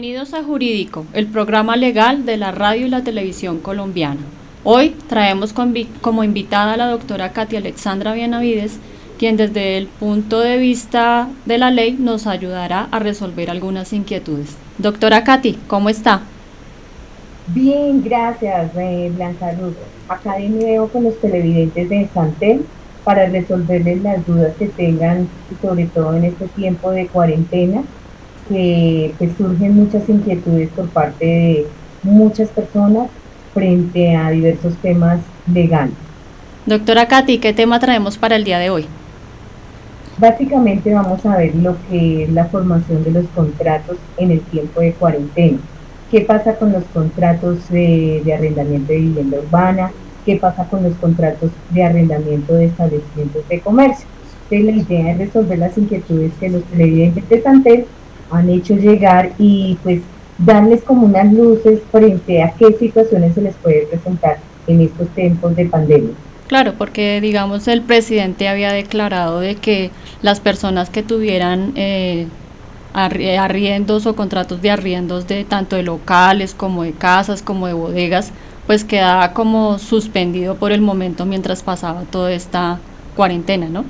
Bienvenidos a Jurídico, el programa legal de la radio y la televisión colombiana. Hoy traemos como invitada a la doctora Katia Alexandra Benavides, quien desde el punto de vista de la ley nos ayudará a resolver algunas inquietudes. Doctora Katy, ¿cómo está? Bien, gracias, eh, Blanca Luz. Acá de nuevo con los televidentes de Santel para resolverles las dudas que tengan, sobre todo en este tiempo de cuarentena que, surgen muchas inquietudes por parte de muchas personas frente a diversos temas legales. Doctora Katy, ¿qué tema traemos para el día de hoy? Básicamente vamos a ver lo que es la formación de los contratos en el tiempo de cuarentena. ¿Qué pasa con los contratos de, de arrendamiento de vivienda urbana? ¿Qué pasa con los contratos de arrendamiento de establecimientos de comercio? Entonces la idea es resolver las inquietudes que los televidentes de Santel han hecho llegar y pues darles como unas luces frente a qué situaciones se les puede presentar en estos tiempos de pandemia. Claro, porque digamos el presidente había declarado de que las personas que tuvieran eh, arriendos o contratos de arriendos de tanto de locales como de casas como de bodegas, pues quedaba como suspendido por el momento mientras pasaba toda esta cuarentena, ¿no?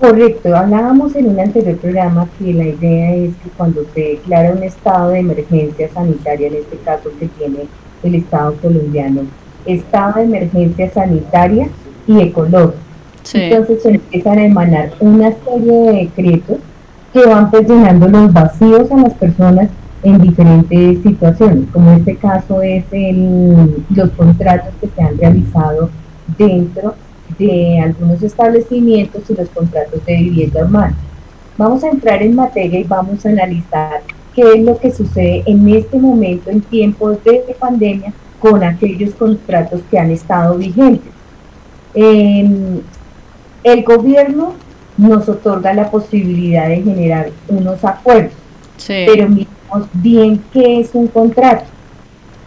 Correcto, hablábamos en un anterior programa que la idea es que cuando se declara un estado de emergencia sanitaria, en este caso que tiene el Estado colombiano, estado de emergencia sanitaria y ecológica. Entonces se empiezan a emanar una serie de decretos que van pues llenando los vacíos a las personas en diferentes situaciones, como este caso es el, los contratos que se han realizado dentro de algunos establecimientos y los contratos de vivienda humana. Vamos a entrar en materia y vamos a analizar qué es lo que sucede en este momento en tiempos de pandemia con aquellos contratos que han estado vigentes. el gobierno nos otorga la posibilidad de generar unos acuerdos, pero miremos bien qué es un contrato.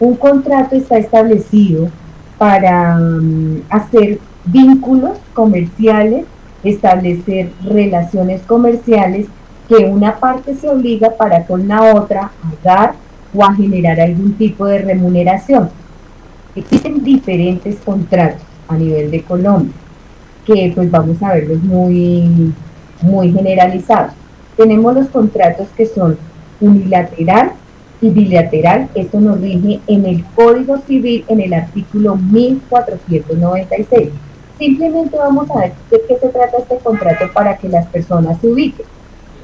Un contrato está establecido para mm, hacer vínculos comerciales, establecer relaciones comerciales que una parte se obliga para con la otra a dar o a generar algún tipo de remuneración. Existen diferentes contratos a nivel de Colombia, que pues vamos a verlos muy, muy generalizados. Tenemos los contratos que son unilateral y bilateral. Esto nos rige en el Código Civil en el artículo 1496 Simplemente vamos a ver de qué se trata este contrato para que las personas se ubiquen.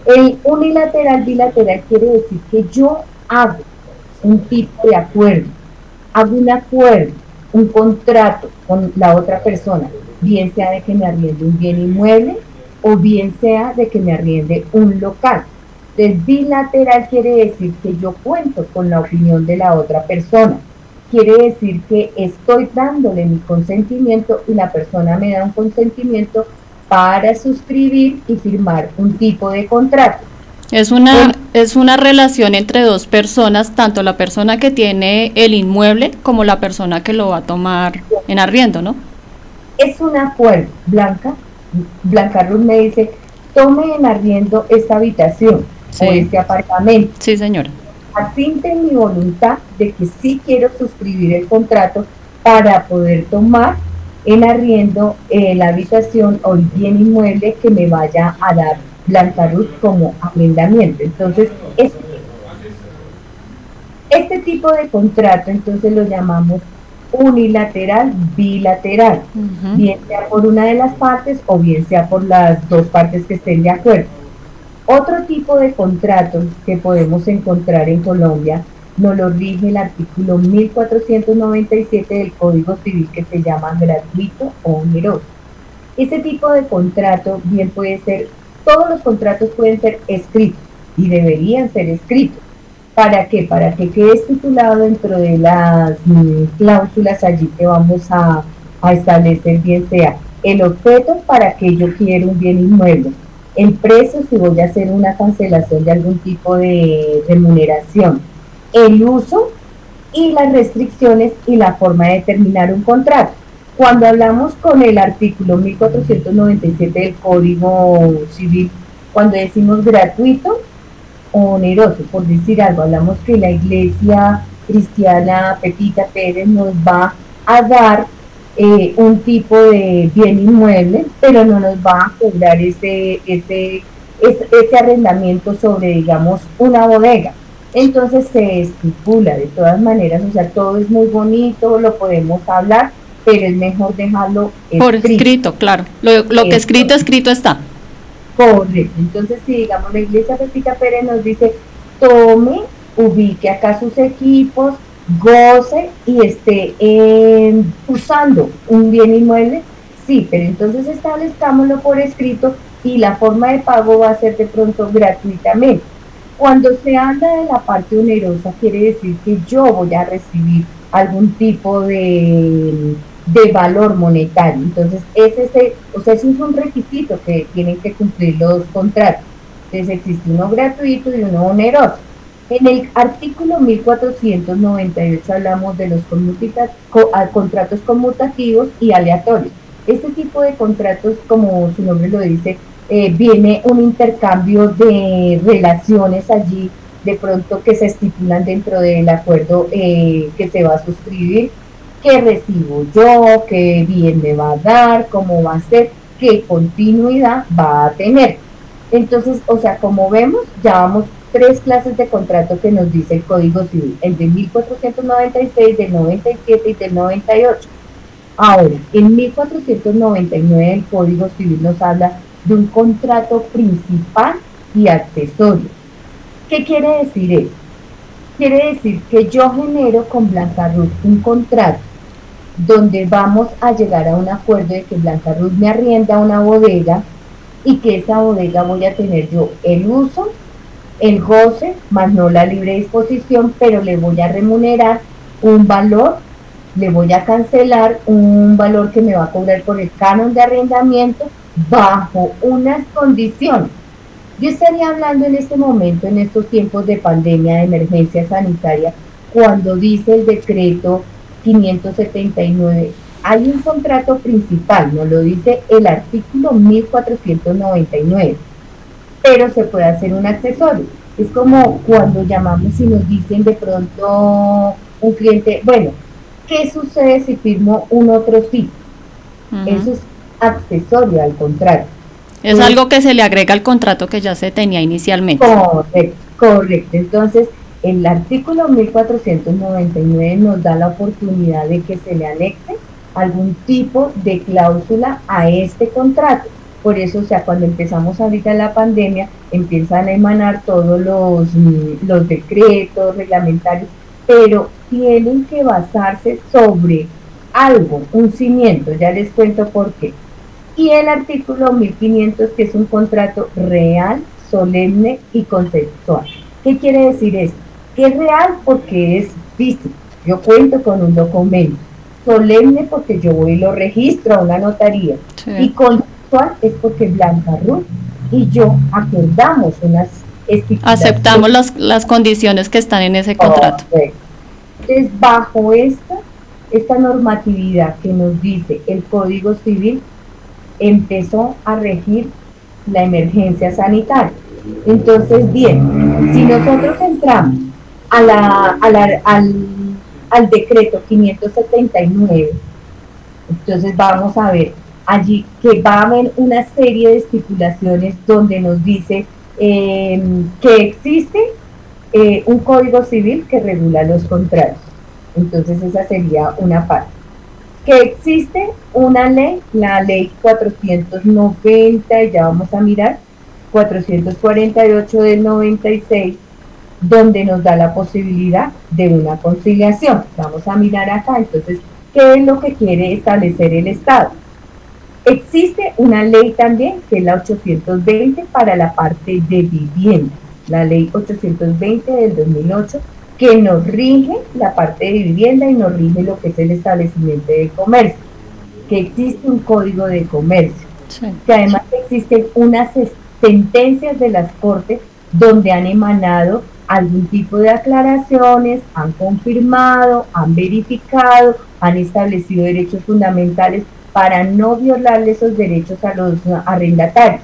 El unilateral bilateral quiere decir que yo hago un tipo de acuerdo, hago un acuerdo, un contrato con la otra persona, bien sea de que me arriende un bien inmueble o bien sea de que me arriende un local. Entonces, bilateral quiere decir que yo cuento con la opinión de la otra persona quiere decir que estoy dándole mi consentimiento y la persona me da un consentimiento para suscribir y firmar un tipo de contrato. Es una, es una relación entre dos personas, tanto la persona que tiene el inmueble como la persona que lo va a tomar en arriendo, ¿no? Es un acuerdo, Blanca. Blanca Ruth me dice, tome en arriendo esta habitación o este apartamento. Sí, señora asinte mi voluntad de que sí quiero suscribir el contrato para poder tomar en arriendo eh, la habitación o el bien inmueble que me vaya a dar Blanca Ruth como arrendamiento. Entonces, este, este tipo de contrato entonces lo llamamos unilateral, bilateral, bien sea por una de las partes o bien sea por las dos partes que estén de acuerdo. Otro tipo de contratos que podemos encontrar en Colombia nos lo rige el artículo 1497 del Código Civil que se llama gratuito o oneroso. Ese tipo de contrato bien puede ser, todos los contratos pueden ser escritos y deberían ser escritos. ¿Para qué? Para que quede estipulado dentro de las mm, cláusulas allí que vamos a establecer, bien sea el objeto para que yo quiera un bien inmueble, el precio si voy a hacer una cancelación de algún tipo de remuneración, el uso y las restricciones y la forma de terminar un contrato. Cuando hablamos con el artículo 1497 del Código Civil, cuando decimos gratuito, oneroso, por decir algo, hablamos que la iglesia cristiana Pepita Pérez nos va a dar eh, un tipo de bien inmueble, pero no nos va a cobrar ese, ese, ese, arrendamiento sobre, digamos, una bodega. Entonces se estipula de todas maneras, o sea, todo es muy bonito, lo podemos hablar, pero es mejor dejarlo por escrito, claro. Lo, lo que escrito, escrito está. Correcto. Entonces, si digamos la iglesia Pepita Pérez nos dice, tome, ubique acá sus equipos, goce y esté usando un bien inmueble, sí, pero entonces establezcámoslo por escrito y la forma de pago va a ser de pronto gratuitamente. Cuando se habla de la parte onerosa, quiere decir que yo voy a recibir algún tipo de, de valor monetario. Entonces, ese, o sea, ese es un requisito que tienen que cumplir los contratos. Entonces, existe uno gratuito y uno oneroso. En el artículo 1498 hablamos de los contratos conmutativos y aleatorios. Este tipo de contratos, como su nombre lo dice, eh, viene un intercambio de relaciones allí, de pronto que se estipulan dentro del acuerdo eh, que se va a suscribir, qué recibo yo, qué bien me va a dar, cómo va a ser, qué continuidad va a tener. Entonces, o sea, como vemos, ya vamos tres clases de contrato que nos dice el Código Civil, el de 1496, del 97 y del 98. Ahora, en 1499 el Código Civil nos habla de un contrato principal y accesorio. ¿Qué quiere decir eso? Quiere decir que yo genero con Blanca Ruth un contrato donde vamos a llegar a un acuerdo de que Blanca Ruth me arrienda una bodega y que esa bodega voy a tener yo el uso el goce, más no la libre disposición, pero le voy a remunerar un valor, le voy a cancelar un valor que me va a cobrar por el canon de arrendamiento bajo unas condiciones. Yo estaría hablando en este momento, en estos tiempos de pandemia, de emergencia sanitaria, cuando dice el decreto 579, hay un contrato principal, no lo dice el artículo 1499 pero se puede hacer un accesorio. Es como cuando llamamos y nos dicen de pronto un cliente, bueno, ¿qué sucede si firmo un otro sitio? Eso es accesorio al contrato. Es algo que se le agrega al contrato que ya se tenía inicialmente. Correcto, correcto. Entonces, el artículo 1499 nos da la oportunidad de que se le anexe algún tipo de cláusula a este contrato. Por eso, o sea, cuando empezamos ahorita la pandemia, empiezan a emanar todos los, mm, los decretos reglamentarios, pero tienen que basarse sobre algo, un cimiento, ya les cuento por qué. Y el artículo 1500, que es un contrato real, solemne y conceptual. ¿Qué quiere decir esto? Que es real porque es físico. Yo cuento con un documento. Solemne porque yo voy y lo registro a una notaría. Y con es porque Blanca Ruth y yo acordamos unas Aceptamos las, las condiciones que están en ese contrato. Entonces, bajo esta, esta normatividad que nos dice el Código Civil, empezó a regir la emergencia sanitaria. Entonces, bien, si nosotros entramos a la, a la, al, al decreto 579, entonces vamos a ver allí que va a haber una serie de estipulaciones donde nos dice em, que existe eh, un código civil que regula los contratos. Entonces esa sería una parte. Que existe una ley, la ley 490, ya vamos a mirar, 448 del 96, donde nos da la posibilidad de una conciliación. Vamos a mirar acá, entonces, ¿qué es lo que quiere establecer el Estado? Existe una ley también, que es la 820 para la parte de vivienda, la ley 820 del 2008, que nos rige la parte de vivienda y nos rige lo que es el establecimiento de comercio, que existe un código de comercio, que además existen unas sentencias de las cortes donde han emanado algún tipo de aclaraciones, han confirmado, han verificado, han establecido derechos fundamentales para no violarle esos derechos a los arrendatarios.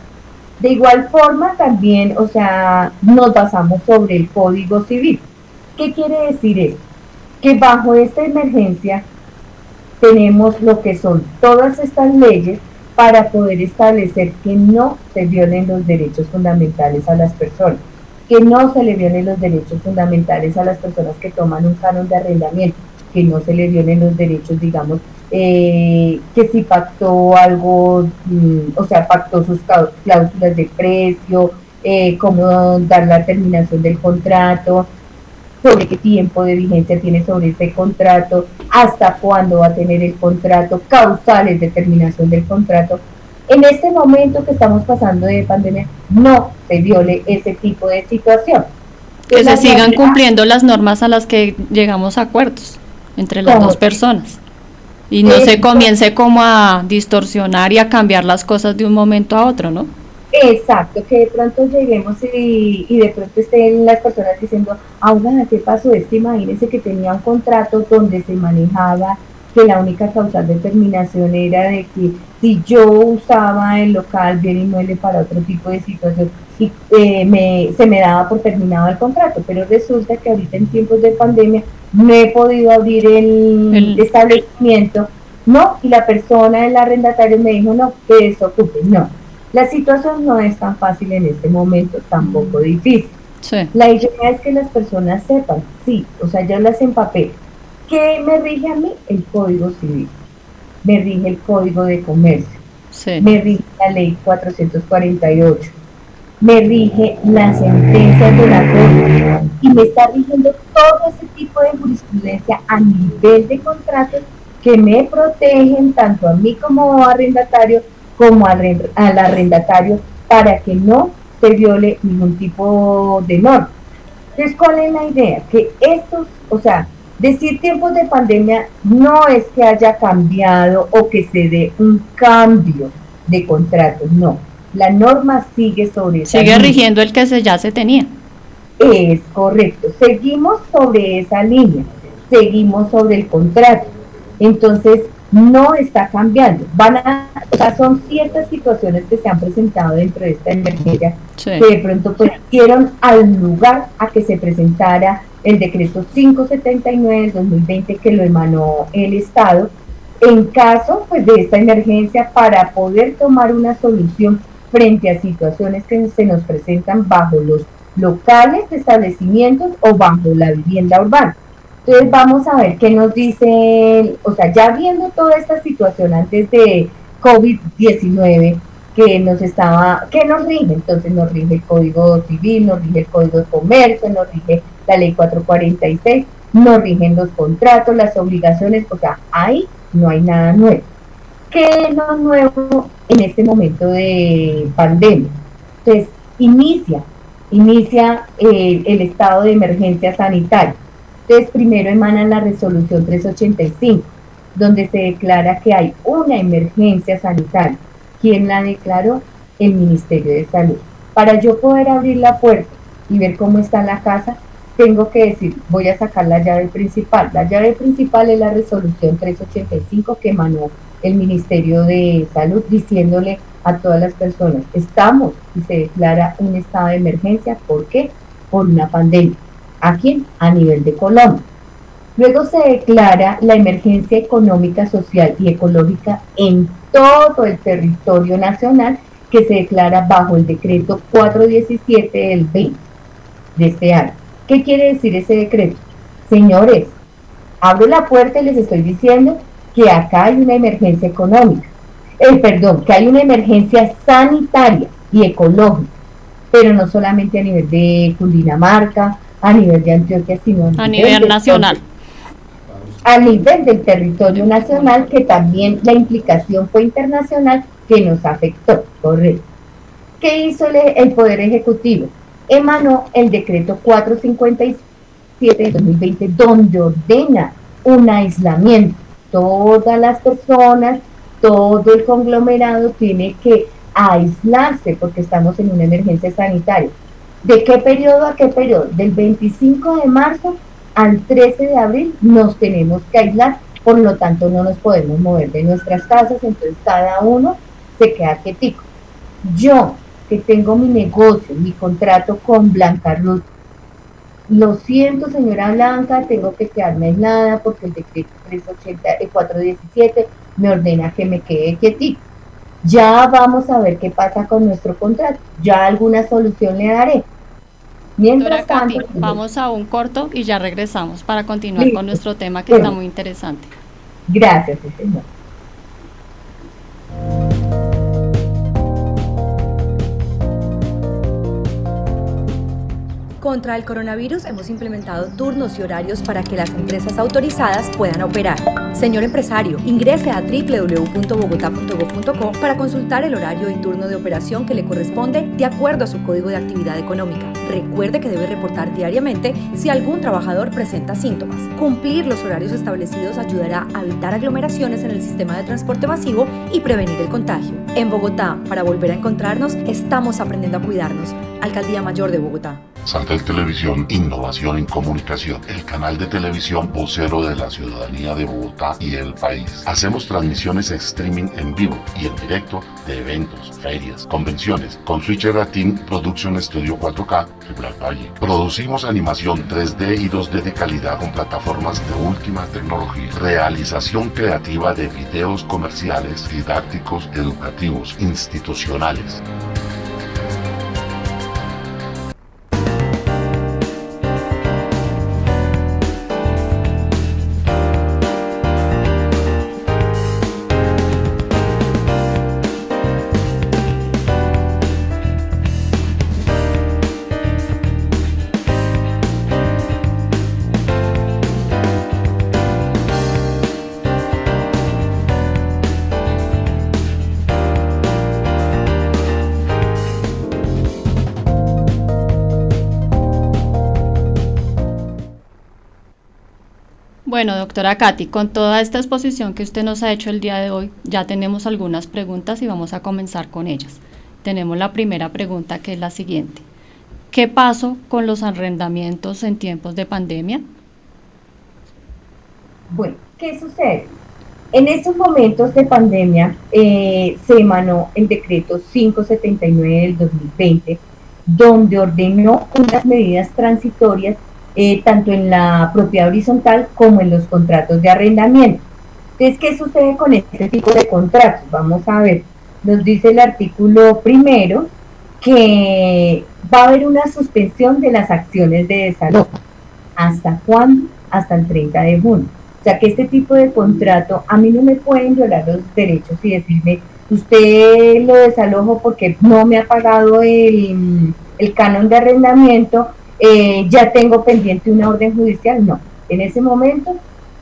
De igual forma, también, o sea, nos basamos sobre el Código Civil. ¿Qué quiere decir esto? Que bajo esta emergencia tenemos lo que son todas estas leyes para poder establecer que no se violen los derechos fundamentales a las personas, que no se le violen los derechos fundamentales a las personas que toman un canon de arrendamiento, que no se le violen los derechos, digamos, eh, que si pactó algo, mm, o sea, pactó sus cláusulas de precio, eh, cómo dar la terminación del contrato, sobre qué tiempo de vigencia tiene sobre ese contrato, hasta cuándo va a tener el contrato, causales de terminación del contrato. En este momento que estamos pasando de pandemia, no se viole ese tipo de situación. Que se sigan cumpliendo las normas a las que llegamos a acuerdos entre las dos personas y no se comience como a distorsionar y a cambiar las cosas de un momento a otro, ¿no? Exacto, que de pronto lleguemos y, y de pronto estén las personas diciendo, ahora, ¿qué pasó? Es que imagínense que tenía un contrato donde se manejaba que la única causal de terminación era de que si yo usaba el local bien inmueble para otro tipo de situación y eh, me, se me daba por terminado el contrato, pero resulta que ahorita en tiempos de pandemia no he podido abrir el, establecimiento, no, y la persona, el arrendatario me dijo, no, que desocupe, no. La situación no es tan fácil en este momento, tampoco difícil. La idea es que las personas sepan, sí, o sea, ya las papel ¿Qué me rige a mí? El Código Civil. Me rige el Código de Comercio. Me rige la Ley 448 me rige la sentencia de la Corte y me está rigiendo todo ese tipo de jurisprudencia a nivel de contratos que me protegen tanto a mí como arrendatario como al, arrendatario para que no se viole ningún tipo de norma. Entonces, ¿cuál es la idea? Que estos, o sea, decir tiempos de pandemia no es que haya cambiado o que se dé un cambio de contratos, no la norma sigue sobre esa Sigue rigiendo el que se, ya se tenía. Es correcto. Seguimos sobre esa línea, seguimos sobre el contrato. Entonces, no está cambiando. Van a, son ciertas situaciones que se han presentado dentro de esta emergencia que de pronto pues dieron al lugar a que se presentara el decreto 579 del 2020 que lo emanó el Estado en caso pues de esta emergencia para poder tomar una solución frente a situaciones que se nos presentan bajo los locales de establecimientos o bajo la vivienda urbana. Entonces vamos a ver qué nos dicen, o sea, ya viendo toda esta situación antes de COVID-19 que nos estaba, que nos rige, entonces nos rige el Código Civil, nos rige el Código de Comercio, nos rige la Ley 446, nos rigen los contratos, las obligaciones, o sea, ahí no hay nada nuevo. ¿Qué es lo nuevo en este momento de pandemia? Entonces, inicia, inicia el estado de emergencia sanitaria. Entonces, primero emana la resolución 385, donde se declara que hay una emergencia sanitaria. ¿Quién la declaró? El Ministerio de Salud. Para yo poder abrir la puerta y ver cómo está la casa, tengo que decir, voy a sacar la llave principal. La llave principal es la resolución 385 que emanó el Ministerio de Salud diciéndole a todas las personas, estamos y se declara un estado de emergencia, ¿por qué? Por una pandemia. Aquí A nivel de Colombia. Luego se declara la emergencia económica, social y ecológica en todo el territorio nacional que se declara bajo el decreto 417 del 20 de este año. ¿Qué quiere decir ese decreto? Señores, abro la puerta y les estoy diciendo que acá hay una emergencia económica, eh, perdón, que hay una emergencia sanitaria y ecológica, pero no solamente a nivel de Cundinamarca, a nivel de Antioquia, sino a, nivel, nacional. A nivel del territorio nacional, que también la implicación fue internacional que nos afectó, correcto. ¿Qué hizo el Poder Ejecutivo? Emanó el decreto 457 de 2020, donde ordena un aislamiento todas las personas, todo el conglomerado tiene que aislarse porque estamos en una emergencia sanitaria. ¿De qué periodo a qué periodo? Del 25 de marzo al 13 de abril nos tenemos que aislar, por lo tanto no nos podemos mover de nuestras casas, entonces cada uno se queda quietico. Yo, que tengo mi negocio, mi contrato con Blanca Ruth. Lo siento, señora Blanca, tengo que quedarme aislada porque el decreto 380, 417 me ordena que me quede quietito. Ya vamos a ver qué pasa con nuestro contrato. Ya alguna solución le daré. Mientras tanto, pues, vamos a un corto y ya regresamos para continuar con nuestro tema que está muy interesante. Gracias, señor. Contra el coronavirus hemos implementado turnos y horarios para que las empresas autorizadas puedan operar. Señor empresario, ingrese a www.bogotá.gov.co para consultar el horario y turno de operación que le corresponde de acuerdo a su código de actividad económica. Recuerde que debe reportar diariamente si algún trabajador presenta síntomas. Cumplir los horarios establecidos ayudará a evitar aglomeraciones en el sistema de transporte masivo y prevenir el contagio. En Bogotá, para volver a encontrarnos, estamos aprendiendo a cuidarnos. Alcaldía Mayor de Bogotá. Santel Televisión, Innovación en Comunicación, el canal de televisión vocero de la ciudadanía de Bogotá y el país. Hacemos transmisiones streaming en vivo y en directo de eventos, ferias, convenciones, con Switcher Team Production Studio 4K Black Valle. Producimos animación 3D y 2D de calidad con plataformas de última tecnología. Realización creativa de videos comerciales, didácticos, educativos, institucionales. Bueno, doctora Katy, con toda esta exposición que usted nos ha hecho el día de hoy, ya tenemos algunas preguntas y vamos a comenzar con ellas. Tenemos la primera pregunta que es la siguiente. ¿Qué pasó con los arrendamientos en tiempos de pandemia? Bueno, ¿qué sucede? En estos momentos de pandemia eh, se emanó el decreto 579 del 2020, donde ordenó unas medidas transitorias eh, tanto en la propiedad horizontal como en los contratos de arrendamiento. Entonces, ¿qué sucede con este tipo de contratos? Vamos a ver, nos dice el artículo primero que va a haber una suspensión de las acciones de desalojo. ¿Hasta cuándo? Hasta el 30 de junio. O sea que este tipo de contrato, a mí no me pueden violar los derechos y decirme, usted lo desalojo porque no me ha pagado el, el canon de arrendamiento eh, ya tengo pendiente una orden judicial, no. En ese momento,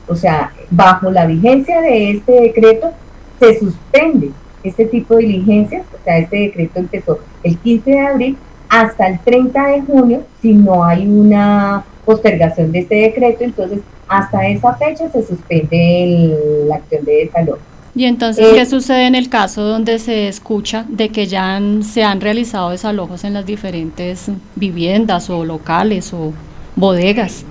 o sea, bajo la vigencia de este decreto, se suspende este tipo de diligencias, o sea, este decreto empezó el 15 de abril hasta el 30 de junio, si no hay una postergación de este decreto, entonces hasta esa fecha se suspende la acción de desalojo. Y entonces, ¿qué eh, sucede en el caso donde se escucha de que ya se han realizado desalojos en las diferentes viviendas o locales o bodegas?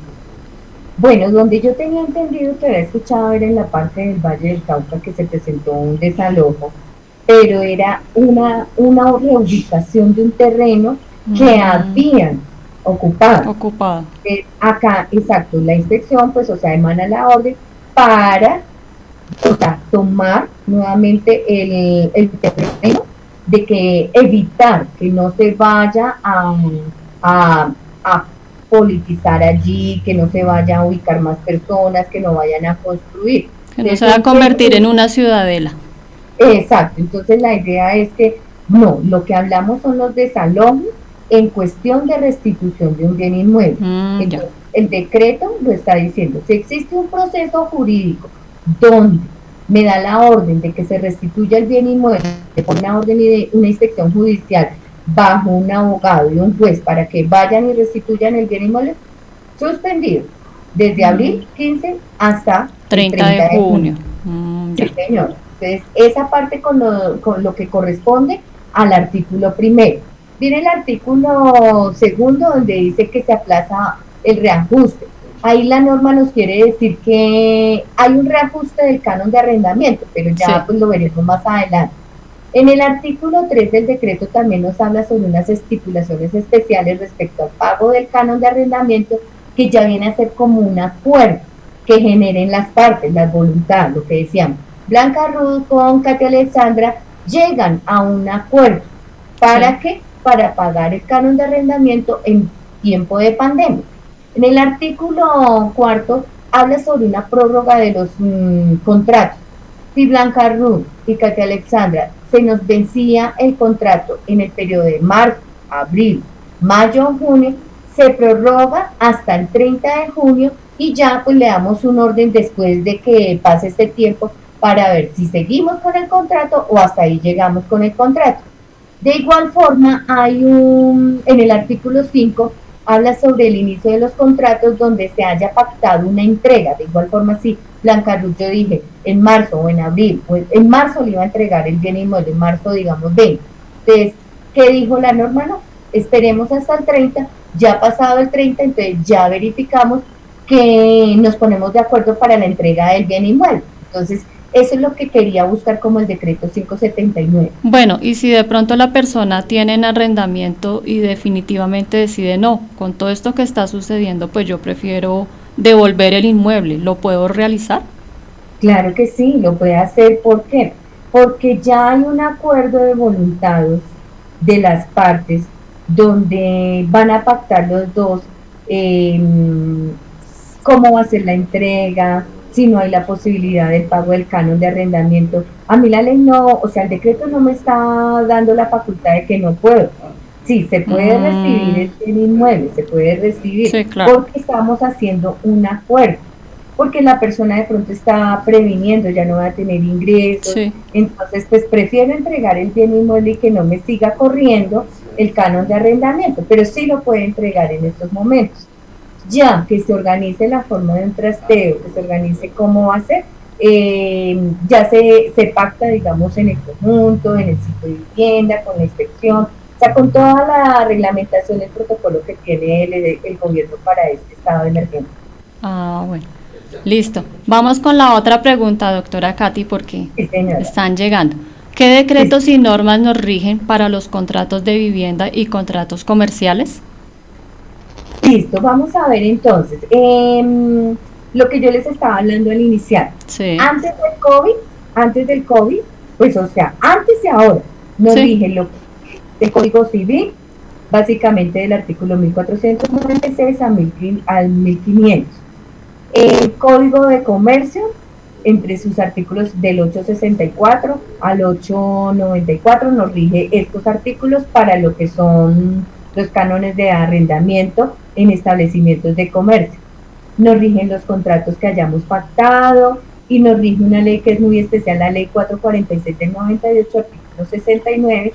Bueno, donde yo tenía entendido que había escuchado era en la parte del Valle del Cauca que se presentó un desalojo, pero era una, una reubicación de un terreno que habían ocupado. Ocupado. Eh, acá, exacto, la inspección, pues, o sea, emana la orden para o sea, tomar nuevamente el, el terreno de que evitar que no se vaya a, a, politizar allí, que no se vaya a ubicar más personas, que no vayan a construir. Que no se va a convertir en una ciudadela. Exacto, entonces la idea es que no, lo que hablamos son los desalojos en cuestión de restitución de un bien inmueble. Mm, el decreto lo está diciendo. Si existe un proceso jurídico donde me da la orden de que se restituya el bien inmueble por una orden y de una inspección judicial bajo un abogado y un juez para que vayan y restituyan el bien inmueble, suspendido desde abril 15 hasta 30, de, junio. Mm, sí, señor. Entonces, esa parte con lo, con lo que corresponde al artículo primero. Viene el artículo segundo donde dice que se aplaza el reajuste ahí la norma nos quiere decir que hay un reajuste del canon de arrendamiento, pero ya pues lo veremos más adelante. En el artículo 3 del decreto también nos habla sobre unas estipulaciones especiales respecto al pago del canon de arrendamiento que ya viene a ser como un acuerdo que generen las partes, la voluntad, lo que decíamos. Blanca Ruth con Katia Alexandra llegan a un acuerdo. ¿Para qué? Para pagar el canon de arrendamiento en tiempo de pandemia. En el artículo cuarto habla sobre una prórroga de los mm, contratos. Si Blanca Ruth y Katia Alexandra se nos vencía el contrato en el periodo de marzo, abril, mayo o junio, se prorroga hasta el 30 de junio y ya pues le damos un orden después de que pase este tiempo para ver si seguimos con el contrato o hasta ahí llegamos con el contrato. De igual forma, hay un, en el artículo 5, habla sobre el inicio de los contratos donde se haya pactado una entrega. De igual forma, si Blanca Ruth, yo dije en marzo o en abril, en marzo le iba a entregar el bien inmueble, en marzo, digamos, 20. Entonces, ¿qué dijo la norma? No, esperemos hasta el 30, ya pasado el 30, entonces ya verificamos que nos ponemos de acuerdo para la entrega del bien inmueble. Entonces, eso es lo que quería buscar como el decreto 579. Bueno, y si de pronto la persona tiene en arrendamiento y definitivamente decide no, con todo esto que está sucediendo, pues yo prefiero devolver el inmueble, ¿lo puedo realizar? Claro que sí, lo puede hacer. ¿Por qué? Porque ya hay un acuerdo de voluntades de las partes donde van a pactar los dos eh, cómo va a ser la entrega, si no hay la posibilidad del pago del canon de arrendamiento. A mí la ley no, o sea, el decreto no me está dando la facultad de que no puedo. Sí, se puede mm. recibir el inmueble, se puede recibir, porque estamos haciendo un acuerdo, porque la persona de pronto está previniendo, ya no va a tener ingresos, entonces pues prefiero entregar el bien inmueble y que no me siga corriendo el canon de arrendamiento, pero sí lo puede entregar en estos momentos ya que se organice la forma de un trasteo, que se organice cómo va a ser, eh, ya se, se pacta, digamos, en el conjunto, en el sitio de vivienda, con la inspección, o sea, con toda la reglamentación, el protocolo que tiene el, el gobierno para este estado de emergencia. Ah, bueno. Listo. Vamos con la otra pregunta, doctora Katy, porque están llegando. ¿Qué decretos y normas nos rigen para los contratos de vivienda y contratos comerciales? Listo, vamos a ver entonces. Em, lo que yo les estaba hablando al iniciar. Antes del COVID, antes del COVID, pues o sea, antes y ahora, nos dije lo del Código Civil, básicamente del artículo 1496 al 1500. El Código de Comercio, entre sus artículos del 864 al 894, nos rige estos artículos para lo que son los cánones de arrendamiento en establecimientos de comercio. Nos rigen los contratos que hayamos pactado y nos rige una ley que es muy especial, la ley 446 del 98, artículo 69,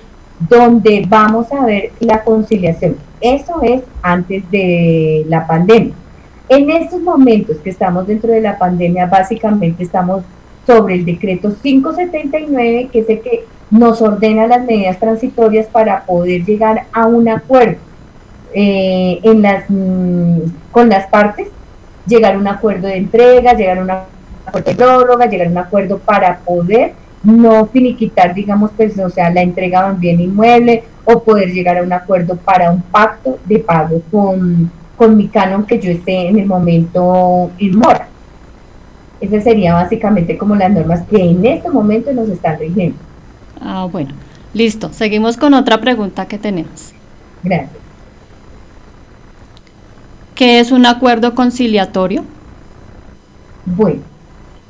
donde vamos a ver la conciliación. Eso es antes de la pandemia. En estos momentos que estamos dentro de la pandemia, básicamente estamos sobre el decreto 579, que es el que nos ordena las medidas transitorias para poder llegar a un acuerdo eh, en las, mm, con las partes, llegar a un acuerdo de entrega, llegar a un acuerdo de prórroga, llegar a un acuerdo para poder no finiquitar, digamos, pues, o sea, la entrega de un bien inmueble o poder llegar a un acuerdo para un pacto de pago con, con mi canon que yo esté en el momento inmora. Esas serían básicamente como las normas que en este momento nos están rigiendo. Ah, bueno, listo. Seguimos con otra pregunta que tenemos. Gracias. ¿Qué es un acuerdo conciliatorio? Bueno,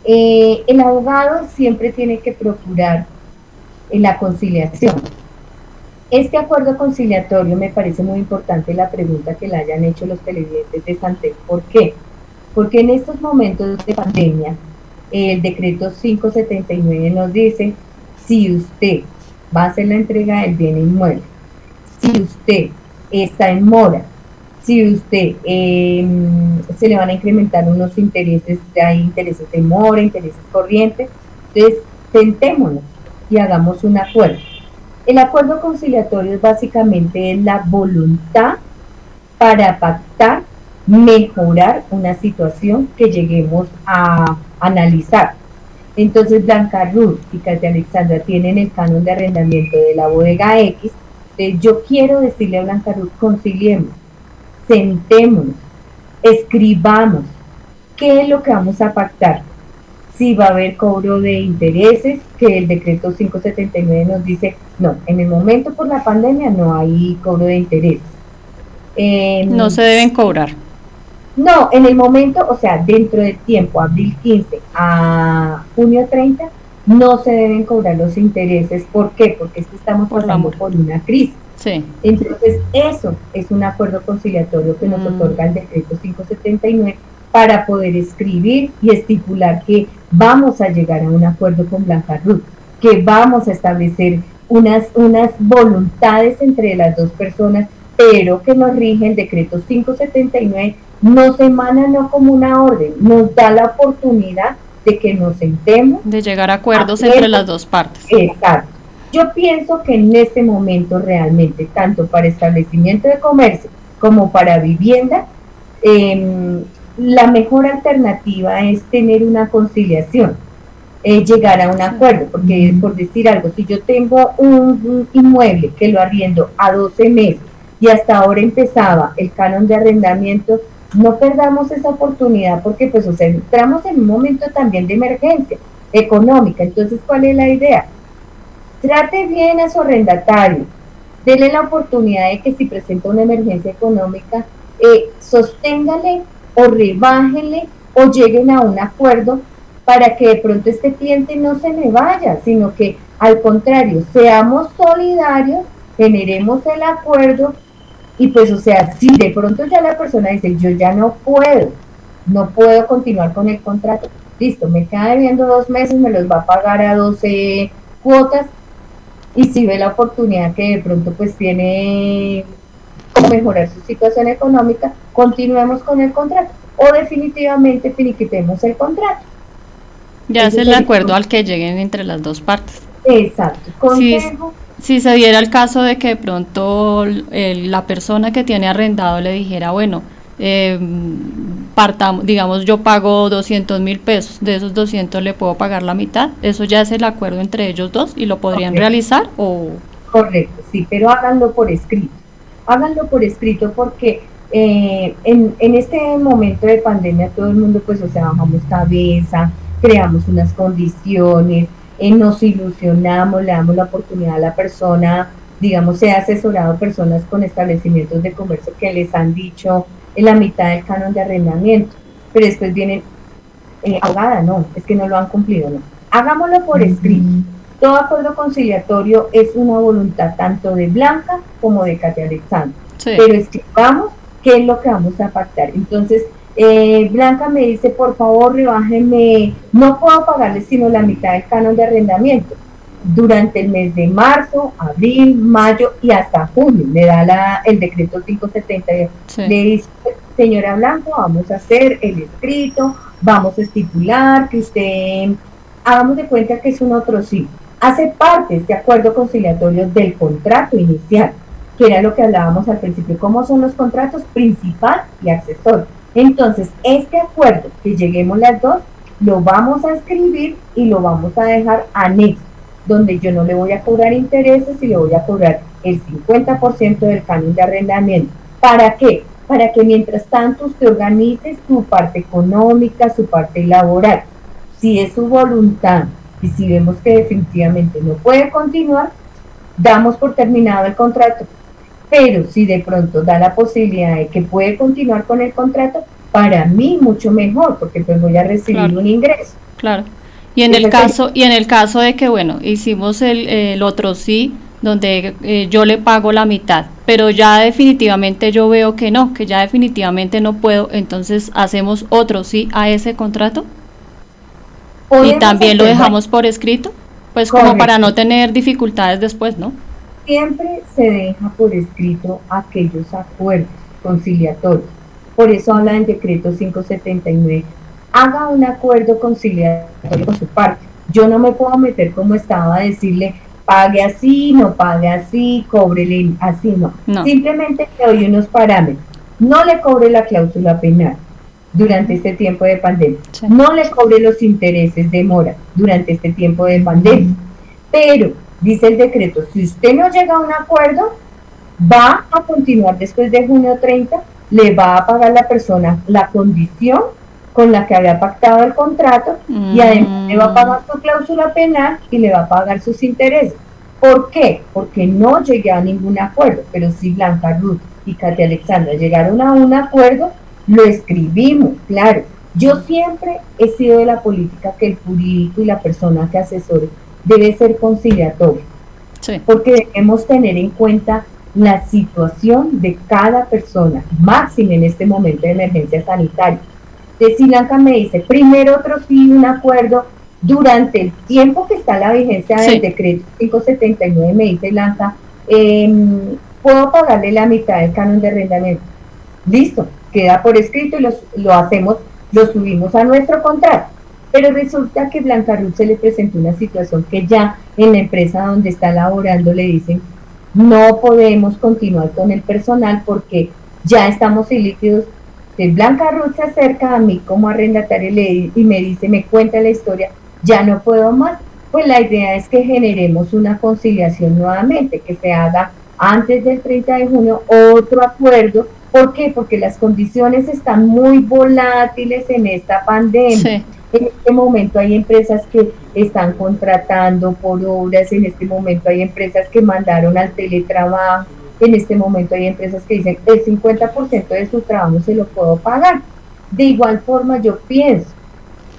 eh, el abogado siempre tiene que procurar la conciliación. Este acuerdo conciliatorio me parece muy importante la pregunta que le hayan hecho los televidentes de Santé. ¿Por qué? Porque en estos momentos de pandemia, el decreto 579 nos dice si usted va a hacer la entrega del bien inmueble, si usted está en mora, si usted em, se le van a incrementar unos intereses, hay intereses de mora, intereses corrientes, entonces sentémonos y hagamos un acuerdo. El acuerdo conciliatorio es básicamente la voluntad para pactar, mejorar una situación que lleguemos a analizar Entonces Blanca Ruth y Katia Alexandra tienen el canon de arrendamiento de la bodega X. yo quiero decirle a Blanca Ruth, conciliemos, sentémonos, escribamos, ¿qué es lo que vamos a pactar? Si va a haber cobro de intereses, que el decreto 579 nos dice, no, en el momento por la pandemia no hay cobro de intereses. Em, no se deben cobrar. No, en el momento, o sea, dentro del tiempo, abril 15 a junio 30, no se deben cobrar los intereses. ¿Por qué? Porque es que estamos pasando por una crisis. Sí. Entonces, eso es un acuerdo conciliatorio que nos mm. otorga el decreto 579 para poder escribir y estipular que vamos a llegar a un acuerdo con Blanca Ruth, que vamos a establecer unas, unas voluntades entre las dos personas, pero que nos rige el decreto 579 nos emana no como una orden, nos da la oportunidad de que nos sentemos. De llegar a acuerdos entre las dos partes. Exacto. Yo pienso que en este momento realmente, tanto para establecimiento de comercio como para vivienda, em, la mejor alternativa es tener una conciliación, eh, llegar a un acuerdo, porque por decir algo, si yo tengo un, inmueble que lo arriendo a 12 meses y hasta ahora empezaba el canon de arrendamiento, no perdamos esa oportunidad porque pues o sea, entramos en un momento también de emergencia económica. Entonces, ¿cuál es la idea? Trate bien a su arrendatario, dele la oportunidad de que si presenta una emergencia económica, eh, sosténgale o rebájenle o lleguen a un acuerdo para que de pronto este cliente no se me vaya, sino que al contrario, seamos solidarios, generemos el acuerdo y pues, o sea, si de pronto ya la persona dice, yo ya no puedo, no puedo continuar con el contrato, listo, me queda debiendo dos meses, me los va a pagar a 12 cuotas, y si ve la oportunidad que de pronto pues tiene mejorar su situación económica, continuemos con el contrato o definitivamente finiquitemos el contrato. Ya es el acuerdo al que lleguen entre las dos partes. Exacto. Consejo, si se diera el caso de que de pronto la persona que tiene arrendado le dijera, bueno, eh, partamos, digamos, yo pago 200 mil pesos, de esos 200 le puedo pagar la mitad, ¿eso ya es el acuerdo entre ellos dos y lo podrían realizar o...? Correcto, sí, pero háganlo por escrito, háganlo por escrito porque eh, en, en este momento de pandemia todo el mundo pues, o sea, bajamos cabeza, creamos unas condiciones, eh, nos ilusionamos, le damos la oportunidad a la persona, digamos, se ha asesorado personas con establecimientos de comercio que les han dicho en la mitad del canon de arrendamiento, pero después vienen, eh, ahogada, no, es que no lo han cumplido, no. Hagámoslo por escrito. Todo acuerdo conciliatorio es una voluntad tanto de Blanca como de Katia Alexandra. Pero escribamos qué es lo que vamos a pactar. Entonces, eh, Blanca me dice, por favor, rebájenme, no puedo pagarle sino la mitad del canon de arrendamiento durante el mes de marzo, abril, mayo y hasta junio. Me da la, el decreto 570. Le dice, señora Blanca, vamos a hacer el escrito, vamos a estipular que usted, hagamos de cuenta que es un otro sí. Hace parte este acuerdo conciliatorio del contrato inicial, que era lo que hablábamos al principio, cómo son los contratos principal y accesorio. Entonces, este acuerdo que lleguemos las dos, lo vamos a escribir y lo vamos a dejar anexo, donde yo no le voy a cobrar intereses y le voy a cobrar el 50% del canon de arrendamiento. ¿Para qué? Para que mientras tanto usted organice su parte económica, su parte laboral. Si es su voluntad y si vemos que definitivamente no puede continuar, damos por terminado el contrato pero si de pronto da la posibilidad de que puede continuar con el contrato, para mí mucho mejor, porque pues voy a recibir un ingreso. Claro. Y en el caso y en el caso de que bueno, hicimos el, otro sí, donde eh, yo le pago la mitad, pero ya definitivamente yo veo que no, que ya definitivamente no puedo, entonces hacemos otro sí a ese contrato. Y también lo dejamos por escrito, pues como para no tener dificultades después, ¿no? Siempre se deja por escrito aquellos acuerdos conciliatorios. Por eso habla del decreto 579. Haga un acuerdo conciliatorio con su parte. Yo no me puedo meter como estaba a decirle pague así, no pague así, cóbrele así, no. Simplemente le doy unos parámetros. No le cobre la cláusula penal. durante este tiempo de pandemia. No le cobre los intereses de mora durante este tiempo de pandemia. Pero, dice el decreto, si usted no llega a un acuerdo, va a continuar después de junio 30, le va a pagar la persona la condición con la que había pactado el contrato y además le va a pagar su cláusula penal y le va a pagar sus intereses. ¿Por qué? Porque no llegué a ningún acuerdo, pero si Blanca Ruth y Katia Alexandra llegaron a un acuerdo, lo escribimos, claro. Yo siempre he sido de la política que el jurídico y la persona que asesore debe ser conciliatorio, porque debemos tener en cuenta la situación de cada persona, máximo en este momento de emergencia sanitaria. De Silanca me dice, primero otro sí, un acuerdo, durante el tiempo que está la vigencia del decreto 579, me dice Lanza, em, puedo pagarle la mitad del canon de arrendamiento. Listo, queda por escrito y lo hacemos, lo subimos a nuestro contrato. Pero resulta que Blanca Ruth se le presentó una situación que ya en la empresa donde está laborando le dicen, no podemos continuar con el personal porque ya estamos ilíquidos. Blanca Ruth se acerca a mí como arrendatario y me dice, me cuenta la historia, ya no puedo más. Pues la idea es que generemos una conciliación nuevamente, que se haga antes del 30 de junio otro acuerdo. ¿Por qué? Porque las condiciones están muy volátiles en esta pandemia. En este momento hay empresas que están contratando por horas, en este momento hay empresas que mandaron al teletrabajo, en este momento hay empresas que dicen el 50% de su trabajo se lo puedo pagar. De igual forma yo pienso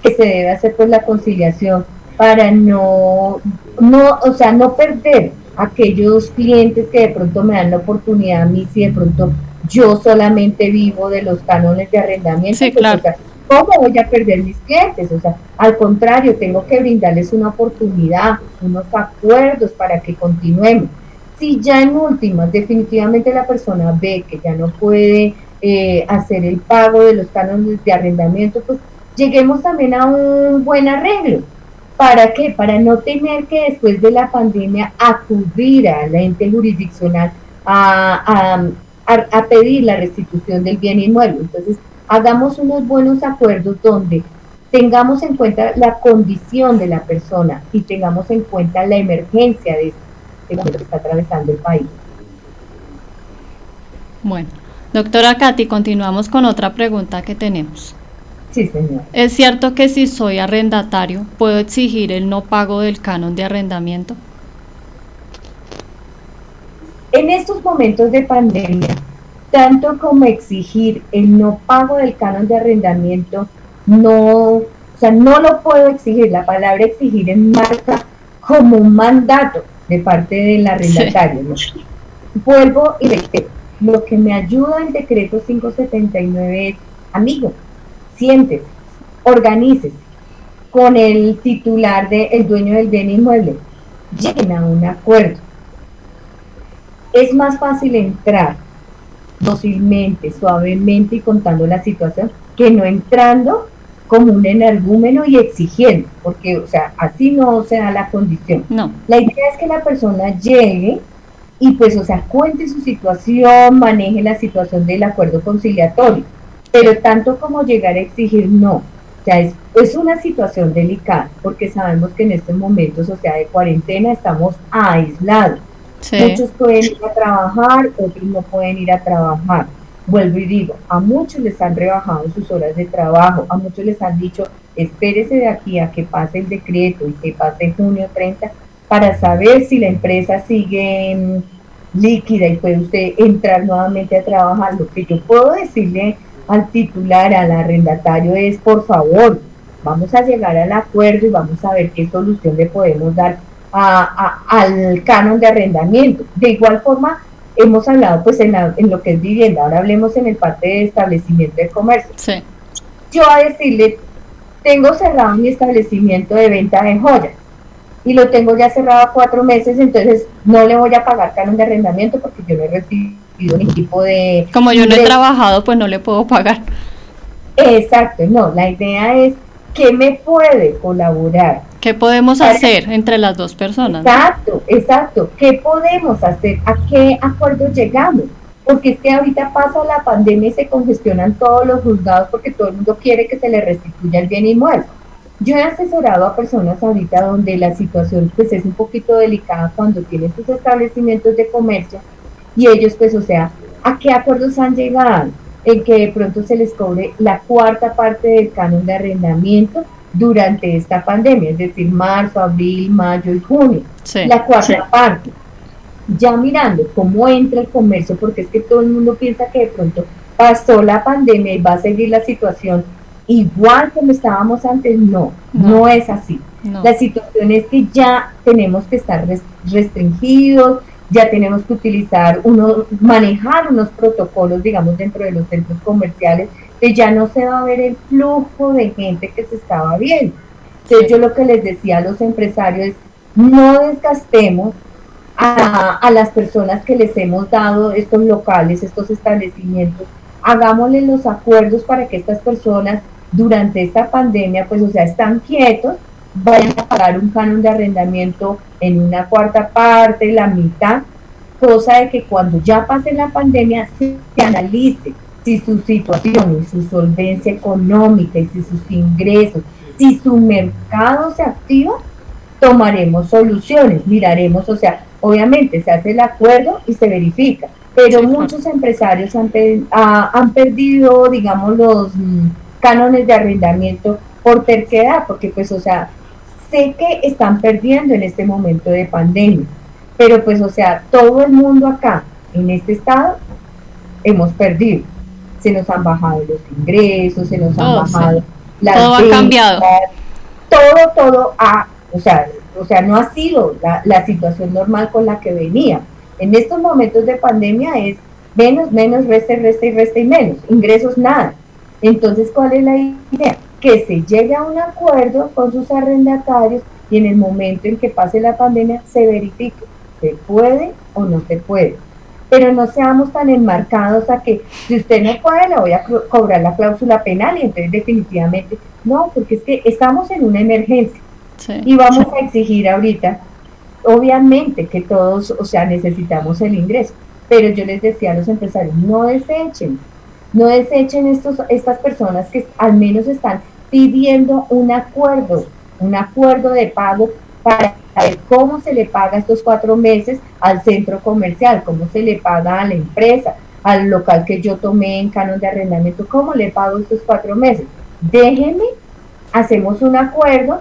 que se debe hacer pues la conciliación para no, no, o sea, no perder aquellos clientes que de pronto me dan la oportunidad a mí si de pronto yo solamente vivo de los cánones de arrendamiento. Sí, pues, claro. ¿Cómo voy a perder mis clientes? O sea, al contrario, tengo que brindarles una oportunidad, unos acuerdos para que continuemos. Si ya en últimas definitivamente la persona ve que ya no puede eh, hacer el pago de los cánones de arrendamiento, pues lleguemos también a un buen arreglo. ¿Para qué? Para no tener que después de la pandemia acudir a la ente jurisdiccional a, a, a pedir la restitución del bien inmueble. Entonces, hagamos unos buenos acuerdos donde tengamos en cuenta la condición de la persona y tengamos en cuenta la emergencia de este que está atravesando el país. Bueno, doctora Katy, continuamos con otra pregunta que tenemos. Sí, señor. ¿Es cierto que si soy arrendatario puedo exigir el no pago del canon de arrendamiento? En estos momentos de pandemia, tanto como exigir el no pago del canon de arrendamiento, no, o sea, no lo puedo exigir. La palabra exigir enmarca como un mandato de parte del arrendatario. Vuelvo y reitero, lo que me ayuda el decreto 579 es, amigo, siéntese, organícese con el titular del el dueño del bien inmueble, lleguen a un acuerdo. Es más fácil entrar dócilmente, suavemente y contando la situación, que no entrando como un energúmeno y exigiendo, porque, o sea, así no se da la condición. No. La idea es que la persona llegue y pues, o sea, cuente su situación, maneje la situación del acuerdo conciliatorio, pero tanto como llegar a exigir, no. O sea, es, es una situación delicada, porque sabemos que en estos momentos, o sea, de cuarentena, estamos aislados Muchos pueden ir a trabajar, otros no pueden ir a trabajar. Vuelvo y digo, a muchos les han rebajado sus horas de trabajo, a muchos les han dicho, espérese de aquí a que pase el decreto y que pase junio 30 para saber si la empresa sigue mm, líquida y puede usted entrar nuevamente a trabajar. Lo que yo puedo decirle al titular, al arrendatario es, por favor, vamos a llegar al acuerdo y vamos a ver qué solución le podemos dar al canon de arrendamiento. De igual forma, hemos hablado pues en, lo que es vivienda, ahora hablemos en el parte de establecimiento de comercio. Sí. Yo a decirle, tengo cerrado mi establecimiento de venta de joyas y lo tengo ya cerrado cuatro meses, entonces no le voy a pagar canon de arrendamiento porque yo no he recibido ningún tipo de... Como yo no he trabajado, pues no le puedo pagar. Exacto, no, la idea es que me puede colaborar ¿Qué podemos hacer entre las dos personas? Exacto, exacto. ¿Qué podemos hacer? ¿A qué acuerdo llegamos? porque es que ahorita pasa la pandemia y se congestionan todos los juzgados porque todo el mundo quiere que se le restituya el bien inmueble. Yo he asesorado a personas ahorita donde la situación pues es un poquito delicada cuando tienen sus establecimientos de comercio y ellos pues o sea, ¿a qué acuerdos han llegado? En que de pronto se les cobre la cuarta parte del canon de arrendamiento durante esta pandemia, es decir, marzo, abril, mayo y junio. la cuarta parte. Ya mirando cómo entra el comercio, porque es que todo el mundo piensa que de pronto pasó la pandemia y va a seguir la situación igual como estábamos antes, no, no, es así. La situación es que ya tenemos que estar restringidos, ya tenemos que utilizar uno, manejar unos protocolos, digamos, dentro de los centros comerciales, que ya no se va a ver el flujo de gente que se estaba viendo. Entonces yo lo que les decía a los empresarios es, no desgastemos a, las personas que les hemos dado estos locales, estos establecimientos, hagámosle los acuerdos para que estas personas durante esta pandemia, pues o sea, están quietos, vayan a pagar un canon de arrendamiento en una cuarta parte, la mitad, cosa de que cuando ya pase la pandemia se analice si su situación y su solvencia económica y si sus ingresos, si su mercado se activa, tomaremos soluciones, miraremos, o sea, obviamente se hace el acuerdo y se verifica, pero muchos empresarios han, han perdido, digamos, los mm, cánones de arrendamiento por terquedad, porque pues, o sea, sé que están perdiendo en este momento de pandemia, pero pues, o sea, todo el mundo acá, en este estado, hemos perdido. Se nos han bajado los ingresos, se nos han bajado las Todo ha cambiado. Todo, todo ha, o sea, o sea, no ha sido la, situación normal con la que venía. En estos momentos de pandemia es menos, menos, resta, resta y resta y menos, ingresos nada. Entonces, ¿cuál es la idea? Que se llegue a un acuerdo con sus arrendatarios y en el momento en que pase la pandemia se verifique, ¿se puede o no se puede? Pero no seamos tan enmarcados a que si usted no puede, le voy a cobrar la cláusula penal y entonces definitivamente no, porque es que estamos en una emergencia. Y vamos a exigir ahorita, obviamente que todos, o sea, necesitamos el ingreso, pero yo les decía a los empresarios, no desechen, no desechen estos, estas personas que al menos están pidiendo un acuerdo, un acuerdo de pago para saber cómo se le paga estos cuatro meses al centro comercial, cómo se le paga a la empresa, al local que yo tomé en canon de arrendamiento, cómo le pago estos cuatro meses. Déjenme, hacemos un acuerdo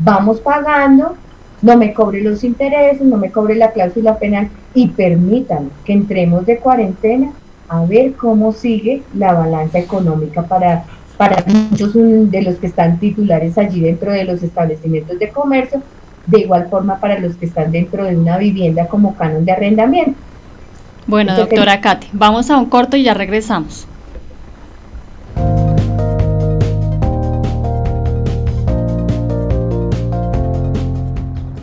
vamos pagando, no me cobre los intereses, no me cobre la cláusula penal y permitan que entremos de cuarentena a ver cómo sigue la balanza económica para, para muchos de los que están titulares allí dentro de los establecimientos de comercio, de igual forma para los que están dentro de una vivienda como canon de arrendamiento. Bueno, doctora Katy, vamos a un corto y ya regresamos.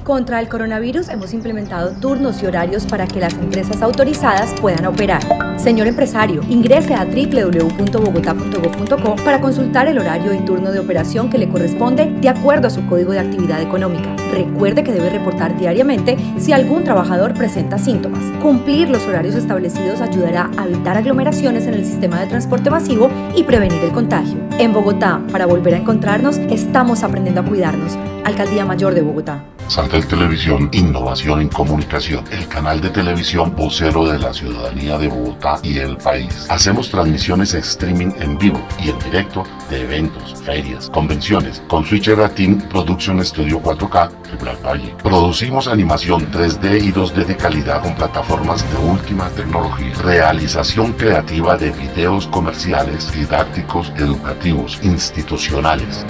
Contra el coronavirus hemos implementado turnos y horarios para que las empresas autorizadas puedan operar. Señor empresario, ingrese a www.bogotá.gov.co para consultar el horario y turno de operación que le corresponde de acuerdo a su código de actividad económica. Recuerde que debe reportar diariamente si algún trabajador presenta síntomas. Cumplir los horarios establecidos ayudará a evitar aglomeraciones en el sistema de transporte masivo y prevenir el contagio. En Bogotá, para volver a encontrarnos, estamos aprendiendo a cuidarnos. Alcaldía Mayor de Bogotá. Saltel Televisión, Innovación en Comunicación, el canal de televisión vocero de la ciudadanía de Bogotá y el país. Hacemos transmisiones streaming en vivo y en directo de eventos, ferias, convenciones, con Switcher Team Production Studio 4K Black Valle. Producimos animación 3D y 2D de calidad con plataformas de última tecnología. Realización creativa de videos comerciales, didácticos, educativos, institucionales.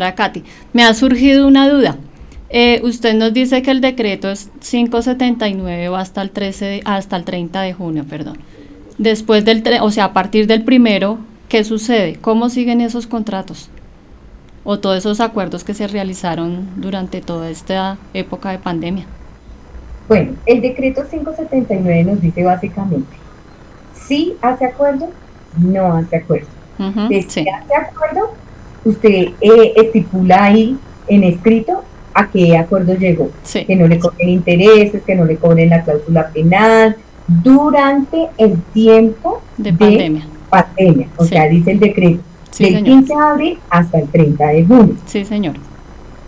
Doctora Katy, me ha surgido una duda. Eh, usted nos dice que el decreto es 579 o hasta el 13 hasta el 30 de junio, perdón. Después del, o sea, a partir del primero, ¿qué sucede? ¿Cómo siguen esos contratos? O todos esos acuerdos que se realizaron durante toda esta época de pandemia. Bueno, el decreto 579 nos dice básicamente, si hace acuerdo, no hace acuerdo. si hace acuerdo, usted eh, estipula ahí en escrito a qué acuerdo llegó. Que no le cobren intereses, que no le cobren la cláusula penal durante el tiempo de pandemia. pandemia. O sea, dice el decreto, del 15 de abril hasta el 30 de junio. Sí, señor.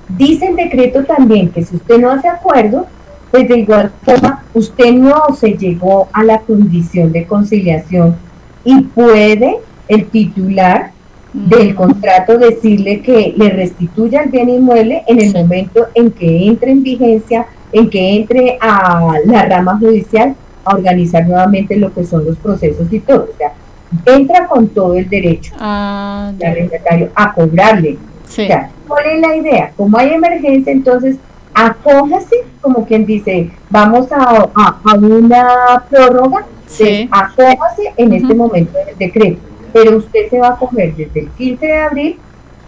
Dice el decreto también que si usted no hace acuerdo, pues de igual forma usted no se llegó a la condición de conciliación y puede el titular del contrato decirle que le restituya el bien inmueble en el momento en que entre en vigencia, en que entre a la rama judicial a organizar nuevamente lo que son los procesos y todo. O sea, entra con todo el derecho ah, arrendatario a cobrarle. O sea, ¿cuál es la idea? Como hay emergencia, entonces acójase, como quien dice, vamos a, a, una prórroga, sí. acójase en este momento del decreto pero usted se va a coger desde el 15 de abril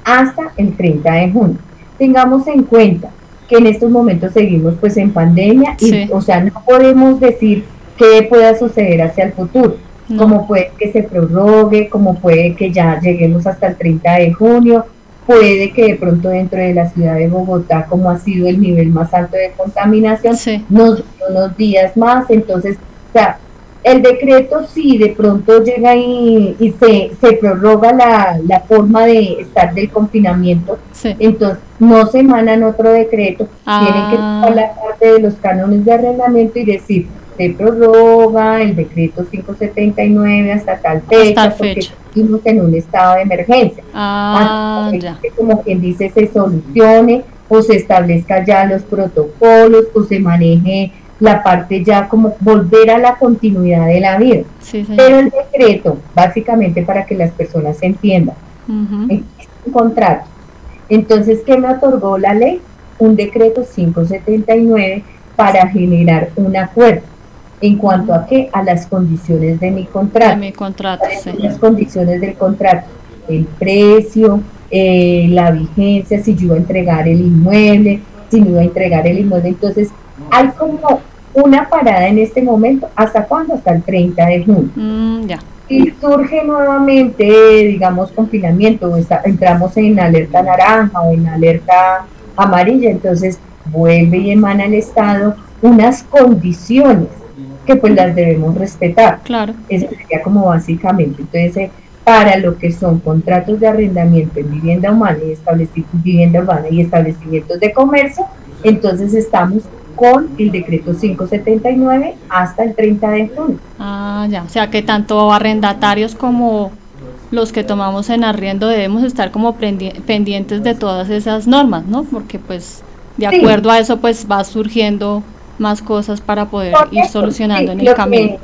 hasta el 30 de junio. Tengamos en cuenta que en estos momentos seguimos pues en pandemia y o sea, no podemos decir qué pueda suceder hacia el futuro. Como puede que se prorrogue, como puede que ya lleguemos hasta el 30 de junio, puede que de pronto dentro de la ciudad de Bogotá, como ha sido el nivel más alto de contaminación, nos unos días más, entonces, o sea, el decreto si de pronto llega y, se, se, prorroga la, la, forma de estar del confinamiento, entonces no se emanan otro decreto, tienen que tomar ah. la parte de los cánones de arrendamiento y decir, se prorroga el decreto 579 hasta tal fecha, porque estamos en un estado de emergencia. Ah, como quien dice, se solucione o se establezca ya los protocolos o se maneje la parte ya como volver a la continuidad de la vida. Pero el decreto, básicamente para que las personas se entiendan, es un contrato. Entonces, ¿qué me otorgó la ley? Un decreto 579 para generar un acuerdo. ¿En cuanto a qué? A las condiciones de mi contrato. mi contrato, Las condiciones del contrato. El precio, eh, la vigencia, si yo iba a entregar el inmueble, si no iba a entregar el inmueble. Entonces, hay como una parada en este momento, ¿hasta cuándo? Hasta el 30 de junio. Mm, ya. Y surge nuevamente, digamos, confinamiento, o entramos en alerta naranja o en alerta amarilla, entonces vuelve y emana el Estado unas condiciones que pues las debemos respetar. Claro. Eso sería como básicamente. Entonces, eh, para lo que son contratos de arrendamiento en vivienda humana y vivienda urbana y establecimientos de comercio, entonces estamos con el decreto 579 hasta el 30 de junio. Ah, ya, o sea que tanto arrendatarios como los que tomamos en arriendo debemos estar como pendientes de todas esas normas, ¿no? Porque pues de acuerdo a eso pues va surgiendo más cosas para poder ir solucionando en el camino.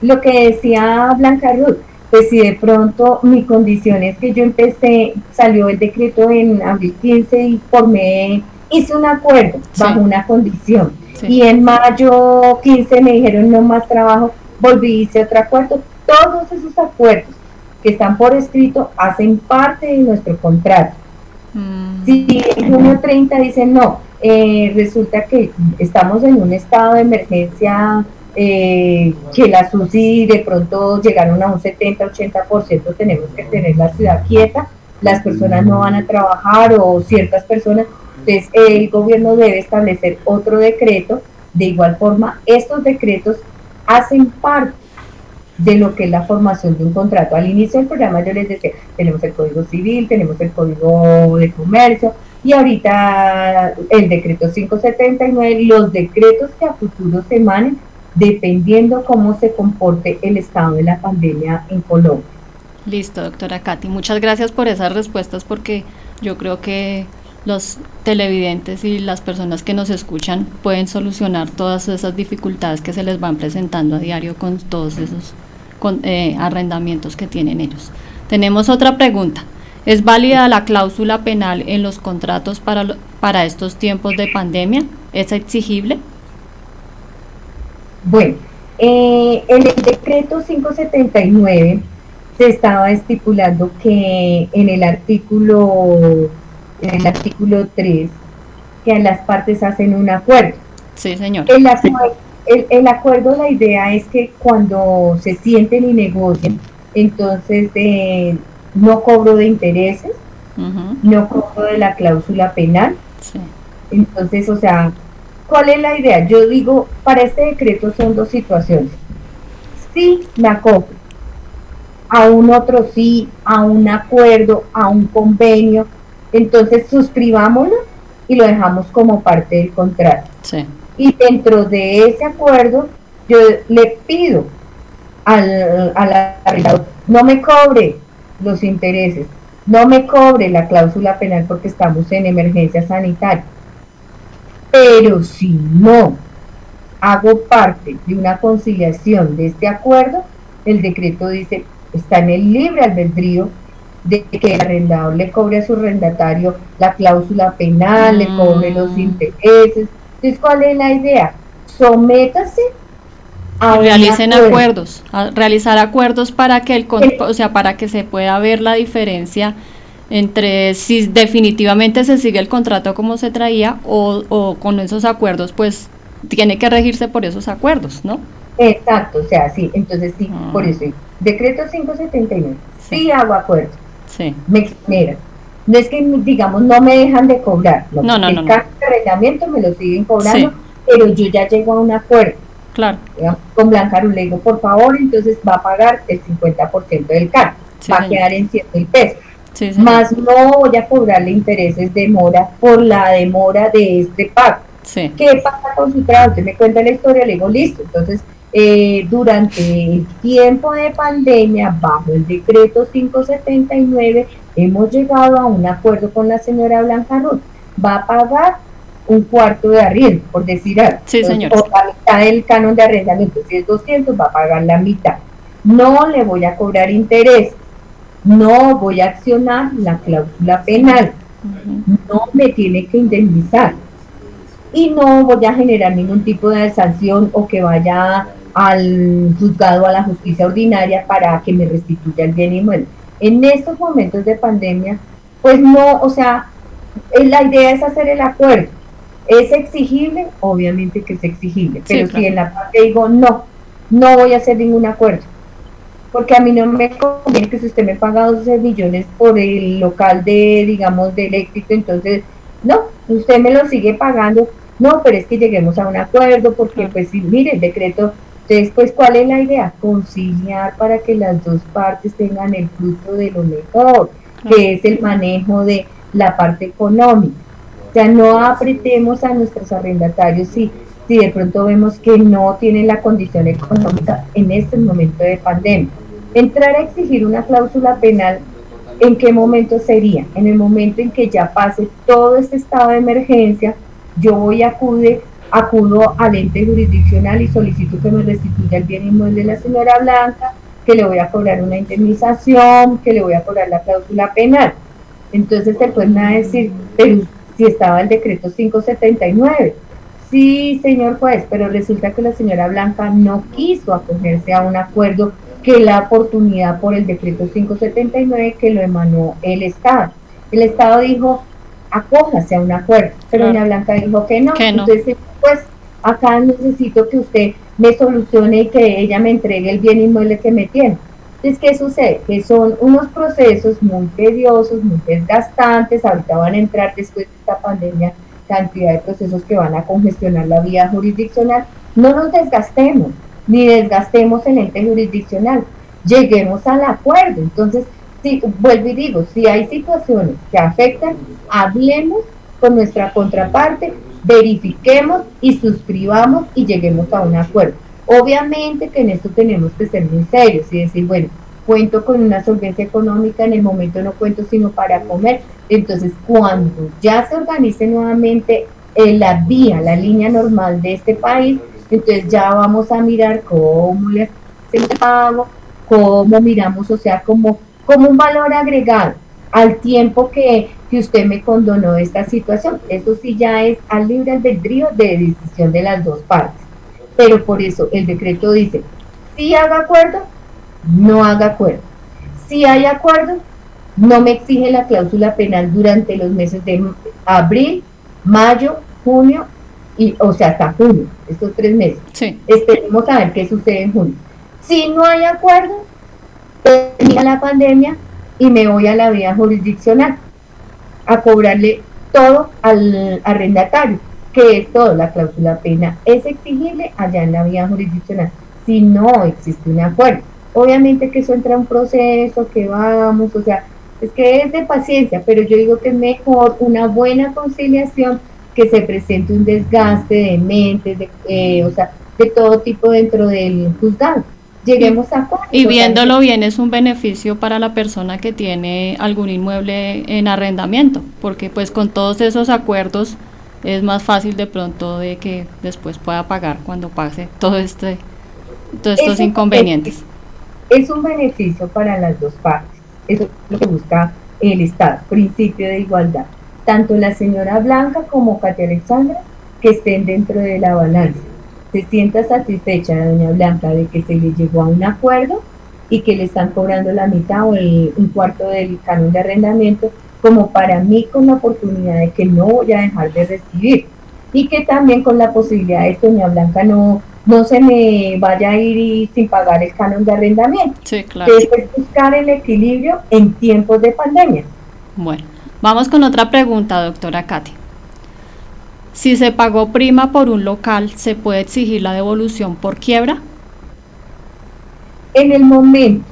lo que decía Blanca Ruth, pues si de pronto mi condición es que yo empecé, salió el decreto en abril 15 y formé hice un acuerdo bajo una condición y en mayo 15 me dijeron no más trabajo, volví hice otro acuerdo. Todos esos acuerdos que están por escrito hacen parte de nuestro contrato. Mm. Si en junio 30 dicen no, eh, resulta que estamos en un estado de emergencia eh, que la SUSI de pronto llegaron a un 70-80%, tenemos que tener la ciudad quieta, las personas no van a trabajar o ciertas personas, entonces, el gobierno debe establecer otro decreto. De igual forma, estos decretos hacen parte de lo que es la formación de un contrato. Al inicio del programa yo les decía, tenemos el Código Civil, tenemos el Código de Comercio y ahorita el decreto 579, los decretos que a futuro se emanen dependiendo cómo se comporte el estado de la pandemia en Colombia. Listo, doctora Katy. Muchas gracias por esas respuestas porque yo creo que los televidentes y las personas que nos escuchan pueden solucionar todas esas dificultades que se les van presentando a diario con todos esos eh, arrendamientos que tienen ellos. Tenemos otra pregunta. ¿Es válida la cláusula penal en los contratos para, para estos tiempos de pandemia? ¿Es exigible? Bueno, eh, en el decreto 579 se estaba estipulando que en el artículo, en el artículo 3, que las partes hacen un acuerdo. Sí, señor. El, acuerdo, la idea es que cuando se sienten y negocian, entonces eh, no cobro de intereses, no cobro de la cláusula penal. Entonces, o sea, ¿cuál es la idea? Yo digo, para este decreto son dos situaciones. Sí, me acoplo a un otro sí, a un acuerdo, a un convenio, entonces suscribámoslo y lo dejamos como parte del contrato. Y dentro de ese acuerdo, yo le pido al, al arrendador, no me cobre los intereses, no me cobre la cláusula penal porque estamos en emergencia sanitaria. Pero si no hago parte de una conciliación de este acuerdo, el decreto dice, está en el libre albedrío de que el arrendador le cobre a su arrendatario la cláusula penal, le cobre los mm. intereses. Entonces, ¿cuál es la idea? Sométase a realicen acuerdos, a realizar acuerdos para que el o sea, para que se pueda ver la diferencia entre si definitivamente se sigue el contrato como se traía o, o con esos acuerdos, pues tiene que regirse por esos acuerdos, ¿no? Exacto, o sea, sí, entonces sí, por ah. eso. Decreto 579, sí, hago acuerdo. Sí. Me exoneran. No es que, digamos, no me dejan de cobrar. No, no, no. El no, de reglamento me lo siguen cobrando, pero yo ya llego a un acuerdo. Claro. con Blanca le digo, por favor, entonces va a pagar el 50% del cargo. va a quedar en 100 mil pesos. Sí, más no voy a cobrarle intereses de mora por la demora de este pago. ¿Qué pasa con su trabajo? Usted me cuenta la historia, le digo, listo. Entonces, eh, durante el tiempo de pandemia, bajo el decreto 579, hemos llegado a un acuerdo con la señora Blanca Ruth. Va a pagar un cuarto de arriendo, por decir algo. Sí, señor. O la mitad del canon de arrendamiento. Si es 200, va a pagar la mitad. No le voy a cobrar interés. No voy a accionar la cláusula penal. No me tiene que indemnizar. Y no voy a generar ningún tipo de sanción o que vaya al juzgado, a la justicia ordinaria para que me restituya el bien inmueble. En estos momentos de pandemia, pues no, o sea, eh, la idea es hacer el acuerdo. ¿Es exigible? Obviamente que es exigible, pero si en la parte digo, no, no voy a hacer ningún acuerdo, porque a mí no me conviene que si usted me paga 12 millones por el local de, digamos, de eléctrico, entonces, no, usted me lo sigue pagando, no, pero es que lleguemos a un acuerdo, porque pues si, mire, el decreto entonces, pues, ¿cuál es la idea? Conciliar para que las dos partes tengan el fruto de lo mejor, que es el manejo de la parte económica. O sea, no apretemos a nuestros arrendatarios si, si de pronto vemos que no tienen la condición económica en este momento de pandemia. Entrar a exigir una cláusula penal, ¿en qué momento sería? En el momento en que ya pase todo este estado de emergencia, yo voy a acudir acudo al ente jurisdiccional y solicito que me restituya el bien inmueble de la señora Blanca, que le voy a cobrar una indemnización, que le voy a cobrar la cláusula penal. Entonces se pueden decir, pero si estaba el decreto 579. Sí, señor juez, pero resulta que la señora Blanca no quiso acogerse a un acuerdo que la oportunidad por el decreto 579 que lo emanó el Estado. El Estado dijo, acójase a un acuerdo, pero doña Blanca dijo que no. Entonces pues acá necesito que usted me solucione y que ella me entregue el bien inmueble que me tiene. Entonces, ¿qué sucede? Que son unos procesos muy tediosos, muy desgastantes, ahorita van a entrar después de esta pandemia cantidad de procesos que van a congestionar la vía jurisdiccional. No nos desgastemos, ni desgastemos el ente jurisdiccional, lleguemos al acuerdo. Entonces, si, vuelvo y digo, si hay situaciones que afectan, hablemos con nuestra contraparte verifiquemos y suscribamos y lleguemos a un acuerdo. Obviamente que en esto tenemos que ser muy serios y decir, bueno, cuento con una solvencia económica, en el momento no cuento sino para comer. Entonces, cuando ya se organice nuevamente en la vía, la línea normal de este país, entonces ya vamos a mirar cómo le hacemos pago, cómo miramos, o sea, como, como un valor agregado al tiempo que, que usted me condonó esta situación. Eso sí ya es al libre albedrío de decisión de las dos partes. Pero por eso el decreto dice, si haga acuerdo, no haga acuerdo. Si hay acuerdo, no me exige la cláusula penal durante los meses de abril, mayo, junio, y, o sea, hasta junio, estos tres meses. Sí. Esperemos a ver qué sucede en junio. Si no hay acuerdo, termina la pandemia y me voy a la vía jurisdiccional a cobrarle todo al arrendatario, que es todo, la cláusula pena es exigible allá en la vía jurisdiccional, si no existe un acuerdo. Obviamente que eso entra en un proceso, que vamos, o sea, es que es de paciencia, pero yo digo que es mejor una buena conciliación que se presente un desgaste de mentes, de, eh, o sea, de todo tipo dentro del juzgado. Lleguemos a acuerdo. Y viéndolo bien es un beneficio para la persona que tiene algún inmueble en arrendamiento, porque pues con todos esos acuerdos es más fácil de pronto de que después pueda pagar cuando pase todo este todos estos inconvenientes. Es un beneficio para las dos partes. Eso es lo que busca el Estado, principio de igualdad. Tanto la señora Blanca como Katia Alexandra que estén dentro de la balanza. Se sienta satisfecha doña Blanca de que se le llegó a un acuerdo y que le están cobrando la mitad o un cuarto del canon de arrendamiento, como para mí con la oportunidad de que no voy a dejar de recibir. Y que también con la posibilidad de que doña Blanca no no se me vaya a ir sin pagar el canon de arrendamiento. Sí, claro. Es buscar el equilibrio en tiempos de pandemia. Bueno, vamos con otra pregunta, doctora Katy. Si se pagó prima por un local, ¿se puede exigir la devolución por quiebra? En el momento,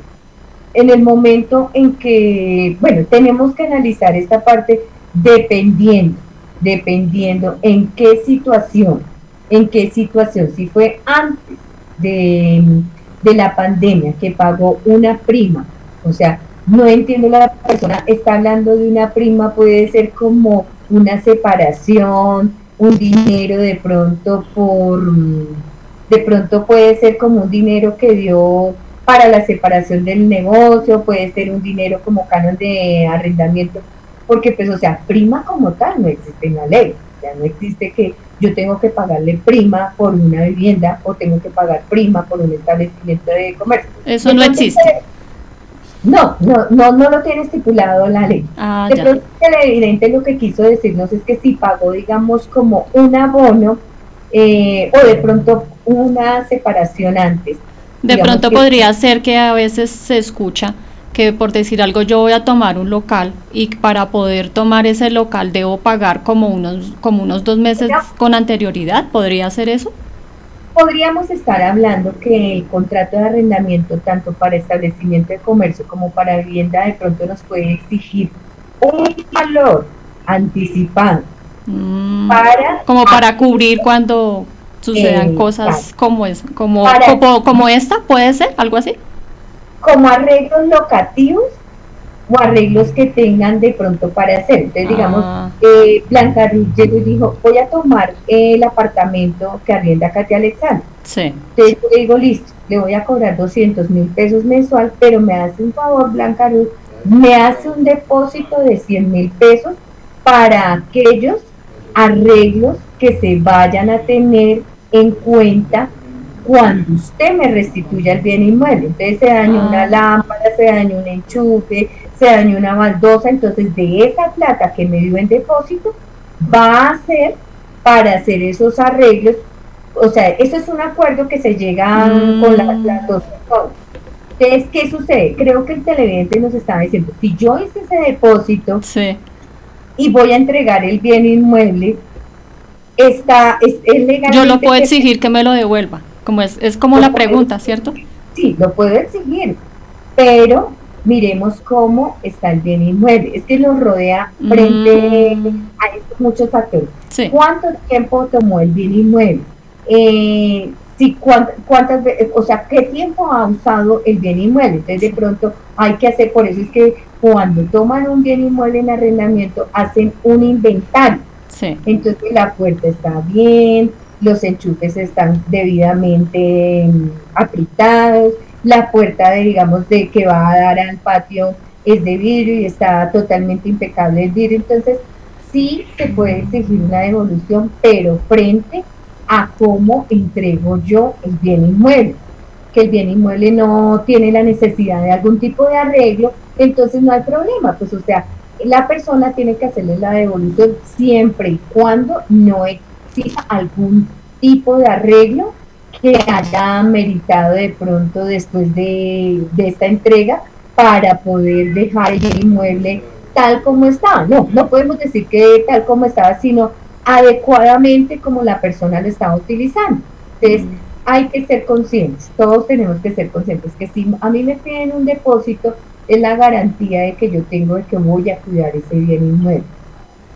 en el momento en que, bueno, tenemos que analizar esta parte dependiendo, dependiendo en qué situación en qué situación, si fue antes de, la pandemia que pagó una prima, o sea, no entiendo la persona, está hablando de una prima, puede ser como una separación, un dinero de pronto por, de pronto puede ser como un dinero que dio para la separación del negocio, puede ser un dinero como canon de arrendamiento, porque pues, o sea, prima como tal no existe en la ley, sea, no existe que yo tengo que pagarle prima por una vivienda o tengo que pagar prima por un establecimiento de comercio. Eso no existe. No, no, no, no lo tiene estipulado la ley. Ah, de pronto el evidente lo que quiso decirnos es que si pagó, digamos, como un abono eh, o de pronto una separación antes. De pronto podría ser que a veces se escucha que por decir algo yo voy a tomar un local y para poder tomar ese local debo pagar como unos, como unos dos meses con anterioridad, ¿podría ser eso? Podríamos estar hablando que el contrato de arrendamiento, tanto para establecimiento de comercio como para vivienda, de pronto nos puede exigir un valor anticipado mm, para como para cubrir cuando sucedan cosas como es como, como como esta puede ser algo así. como arreglos locativos o arreglos que tengan de pronto para hacer. Entonces, digamos, ah. eh, Blanca Ruiz llegó y dijo, voy a tomar el apartamento que arrienda Katia Alexander. Sí. Entonces le digo, listo, le voy a cobrar 200 mil pesos mensual, pero me hace un favor, Blanca Ruiz, me hace un depósito de 100 mil pesos para aquellos arreglos que se vayan a tener en cuenta cuando usted me restituya el bien inmueble. Entonces se dañó una ah. lámpara, se dañó un enchufe, se dañó una baldosa, entonces de esa plata que me dio en depósito va a ser para hacer esos arreglos. O sea, eso es un acuerdo que se llega con las, mm. dos personas. Entonces, ¿qué sucede? Creo que el televidente nos estaba diciendo, si yo hice ese depósito y voy a entregar el bien inmueble, está, es, legal. Yo lo puedo exigir que me lo devuelva. Como es, es como la pregunta, ¿cierto? Sí, lo puedo exigir, pero miremos cómo está el bien inmueble. Es que nos rodea frente mm. a estos muchos factores. ¿Cuánto tiempo tomó el bien inmueble? Eh, si cuántas, veces, o sea, qué tiempo ha usado el bien inmueble. Entonces, de pronto hay que hacer, por eso es que cuando toman un bien inmueble en arrendamiento, hacen un inventario. Entonces, la puerta está bien, los enchufes están debidamente mm, apretados, la puerta de, digamos, de que va a dar al patio es de vidrio y está totalmente impecable el vidrio, entonces sí se puede exigir una devolución, pero frente a cómo entrego yo el bien inmueble. Que el bien inmueble no tiene la necesidad de algún tipo de arreglo, entonces no hay problema. Pues o sea, la persona tiene que hacerle la devolución siempre y cuando no exista algún tipo de arreglo que haya meritado de pronto después de, de esta entrega para poder dejar el inmueble tal como estaba. No, no podemos decir que tal como estaba, sino adecuadamente como la persona lo estaba utilizando. Entonces, hay que ser conscientes, todos tenemos que ser conscientes que si a mí me piden un depósito, es la garantía de que yo tengo de que voy a cuidar ese bien inmueble,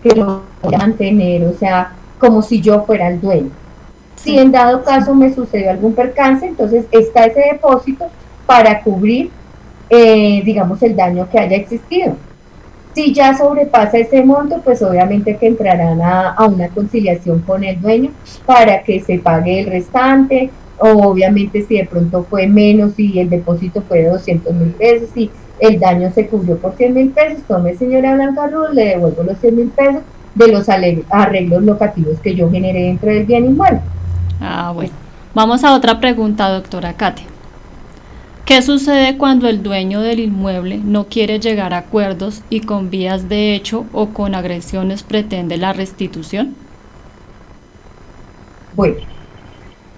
que lo voy a mantener, o sea, como si yo fuera el dueño. Si en dado caso me sucedió algún percance, entonces está ese depósito para cubrir, eh, digamos, el daño que haya existido. Si ya sobrepasa ese monto, pues obviamente que entrarán a, una conciliación con el dueño para que se pague el restante, o obviamente si de pronto fue menos y el depósito fue de 200 mil pesos y el daño se cubrió por 100 mil pesos, tome señora Blanca Ruz, le devuelvo los 100 mil pesos de los arreglos locativos que yo generé dentro del bien inmueble. Ah, bueno. Vamos a otra pregunta, doctora Kate. ¿Qué sucede cuando el dueño del inmueble no quiere llegar a acuerdos y con vías de hecho o con agresiones pretende la restitución? Bueno,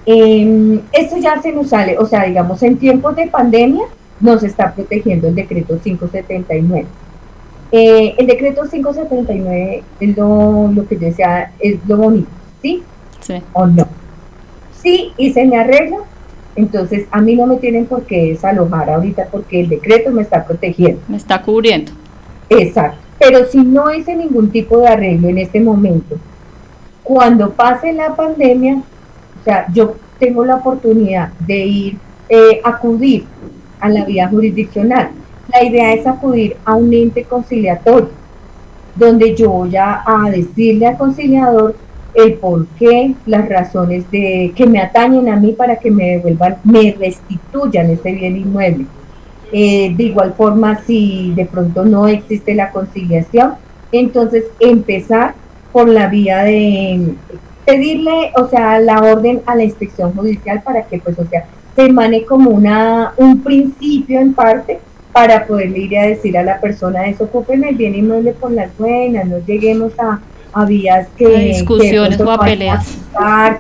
em, esto ya se nos sale, o sea, digamos, en tiempos de pandemia nos está protegiendo el decreto 579. Eh, el decreto 579 es lo, lo que yo decía, es lo bonito, ¿sí? Sí. ¿O no? Sí, hice mi arreglo, entonces, a mí no me tienen por qué desalojar ahorita porque el decreto me está protegiendo. Me está cubriendo. Exacto. Pero si no hice ningún tipo de arreglo en este momento, cuando pase la pandemia, o sea, yo tengo la oportunidad de ir, eh, acudir a la vía jurisdiccional. La idea es acudir a un ente conciliatorio, donde yo voy a decirle al conciliador el por qué, las razones de que me atañen a mí para que me devuelvan, me restituyan ese bien inmueble. Eh, de igual forma, si de pronto no existe la conciliación, entonces empezar por la vía de pedirle, o sea, la orden a la inspección judicial para que, pues, o sea, se emane como una, un principio en parte para poderle ir a decir a la persona, desocupen el bien inmueble por las buenas, no lleguemos a, había que, discusiones o a peleas.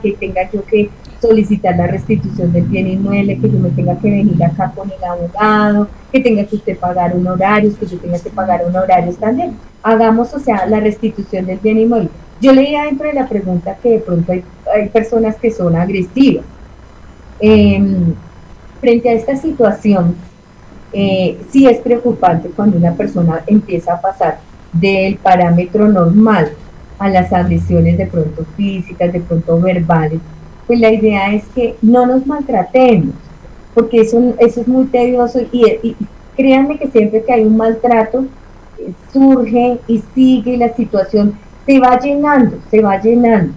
que tenga yo que solicitar la restitución del bien inmueble, que yo me tenga que venir acá con el abogado, que tenga que usted pagar un horario, que yo tenga que pagar un horario también. Hagamos, o sea, la restitución del bien inmueble. Yo leía dentro de la pregunta que de pronto hay, personas que son agresivas. Em, frente a esta situación, eh, sí es preocupante cuando una persona empieza a pasar del parámetro normal a las agresiones de pronto físicas, de pronto verbales, pues la idea es que no nos maltratemos, porque eso, eso es muy tedioso y, créanme que siempre que hay un maltrato, eh, surge y sigue la situación se va llenando, se va llenando.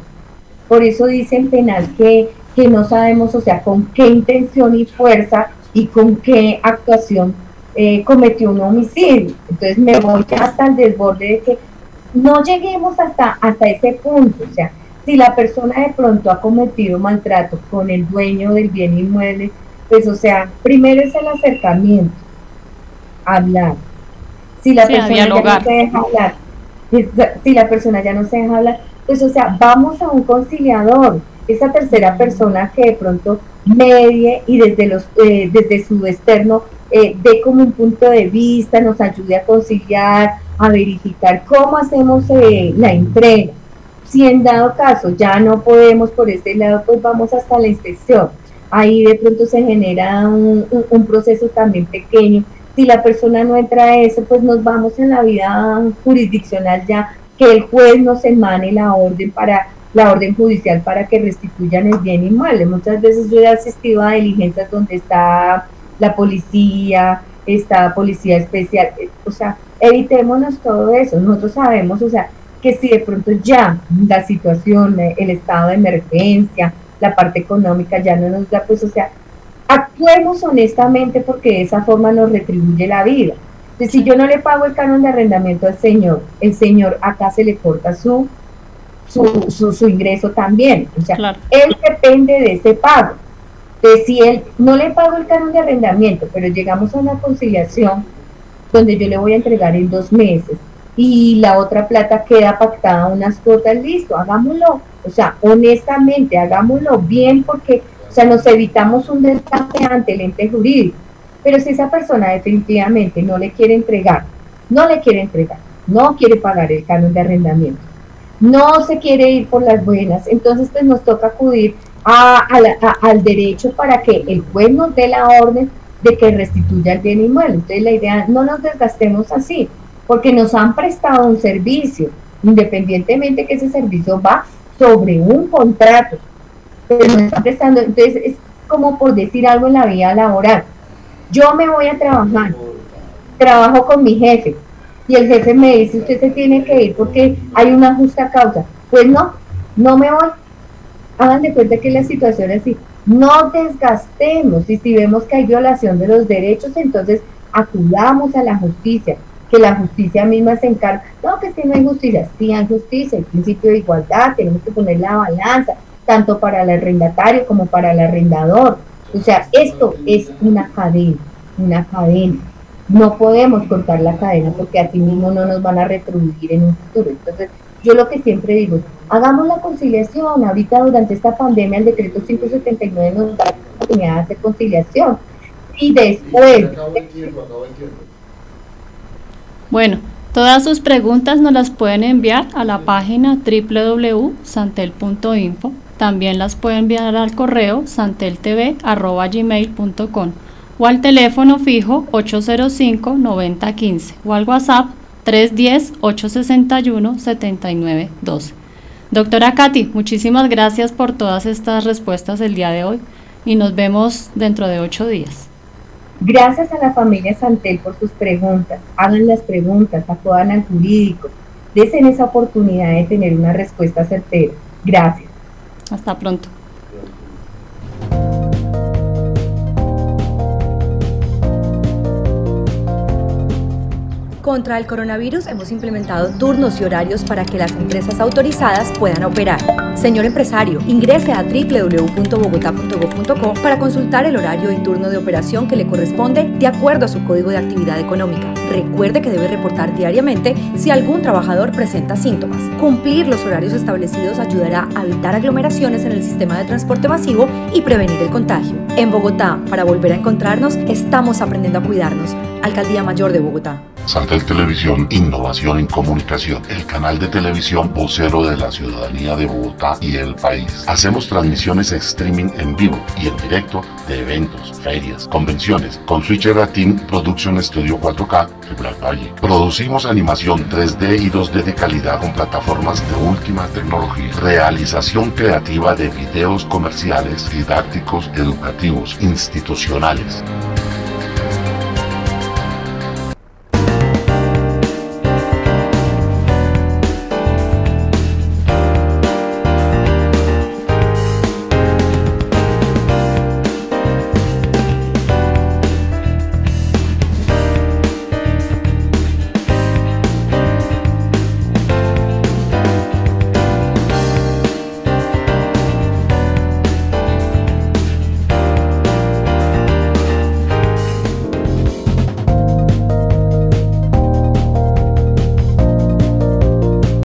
Por eso dice en penal que, que no sabemos, o sea, con qué intención y fuerza y con qué actuación eh, cometió un homicidio. Entonces me voy hasta el desborde de que no lleguemos hasta, hasta ese punto. O sea, si la persona de pronto ha cometido maltrato con el dueño del bien inmueble, pues o sea, primero es el acercamiento, hablar. Si la persona ya no se deja hablar, si la persona ya no se deja hablar, pues o sea, vamos a un conciliador, esa tercera persona que de pronto medie y desde los eh, desde su externo eh, dé como un punto de vista, nos ayude a conciliar, a verificar cómo hacemos eh, la entrega. Si en dado caso ya no podemos por este lado, pues vamos hasta la inspección. Ahí de pronto se genera un, proceso también pequeño. Si la persona no entra a eso, pues nos vamos en la vida jurisdiccional ya, que el juez nos emane la orden para la orden judicial para que restituyan el bien inmueble. Muchas veces yo he asistido a diligencias donde está la policía, está policía especial, o sea, evitémonos todo eso. Nosotros sabemos, o sea, que si de pronto ya la situación, eh, el estado de emergencia, la parte económica ya no nos da, pues, o sea, actuemos honestamente porque de esa forma nos retribuye la vida. Entonces, si yo no le pago el canon de arrendamiento al señor, el señor acá se le corta su, su, su, ingreso también. O sea, él depende de ese pago. Entonces, si él no le pago el canon de arrendamiento, pero llegamos a una conciliación donde yo le voy a entregar en dos meses y la otra plata queda pactada unas cuotas, listo, hagámoslo. O sea, honestamente, hagámoslo bien porque, o sea, nos evitamos un desgaste ante el ente jurídico. Pero si esa persona definitivamente no le quiere entregar, no le quiere entregar, no quiere pagar el canon de arrendamiento, no se quiere ir por las buenas, entonces pues nos toca acudir a, al derecho para que el juez nos dé la orden de que restituya el bien inmueble. Entonces la idea, no nos desgastemos así, porque nos han prestado un servicio, independientemente que ese servicio va sobre un contrato, pero nos están prestando, entonces es como por decir algo en la vida laboral yo me voy a trabajar, trabajo con mi jefe y el jefe me dice, usted se tiene que ir porque hay una justa causa. Pues no, no me voy. Hagan de cuenta que la situación es así. No desgastemos y si vemos que hay violación de los derechos, entonces acudamos a la justicia, que la justicia misma se encarga. No, que si no hay justicia, sí hay justicia, el principio de igualdad, tenemos que poner la balanza, tanto para el arrendatario como para el arrendador o sea, esto es una cadena, una cadena. No podemos cortar la cadena porque así mismo no nos van a retribuir en un futuro. Entonces, yo lo que siempre digo, hagamos la conciliación. Ahorita durante esta pandemia el decreto 579 nos da la oportunidad de hacer conciliación. Y después... Bueno, todas sus preguntas nos las pueden enviar a la página www.santel.info también las puede enviar al correo santeltv.gmail.com o al teléfono fijo 805-9015 o al WhatsApp 310-861-7912. Doctora Katy, muchísimas gracias por todas estas respuestas el día de hoy y nos vemos dentro de ocho días. Gracias a la familia Santel por sus preguntas. Hagan las preguntas, acudan al jurídico. Desen esa oportunidad de tener una respuesta certera. Gracias. Hasta pronto. Contra el coronavirus hemos implementado turnos y horarios para que las empresas autorizadas puedan operar. Señor empresario, ingrese a www.bogotá.gov.co para consultar el horario y turno de operación que le corresponde de acuerdo a su código de actividad económica. Recuerde que debe reportar diariamente si algún trabajador presenta síntomas. Cumplir los horarios establecidos ayudará a evitar aglomeraciones en el sistema de transporte masivo y prevenir el contagio. En Bogotá, para volver a encontrarnos, estamos aprendiendo a cuidarnos. Alcaldía Mayor de Bogotá. Saltel Televisión, innovación en comunicación, el canal de televisión vocero de la ciudadanía de Bogotá y el país. Hacemos transmisiones streaming en vivo y en directo de eventos, ferias, convenciones, con Switcher Team Production Studio 4K Black Valle. Producimos animación 3D y 2D de calidad con plataformas de última tecnología. Realización creativa de videos comerciales, didácticos, educativos, institucionales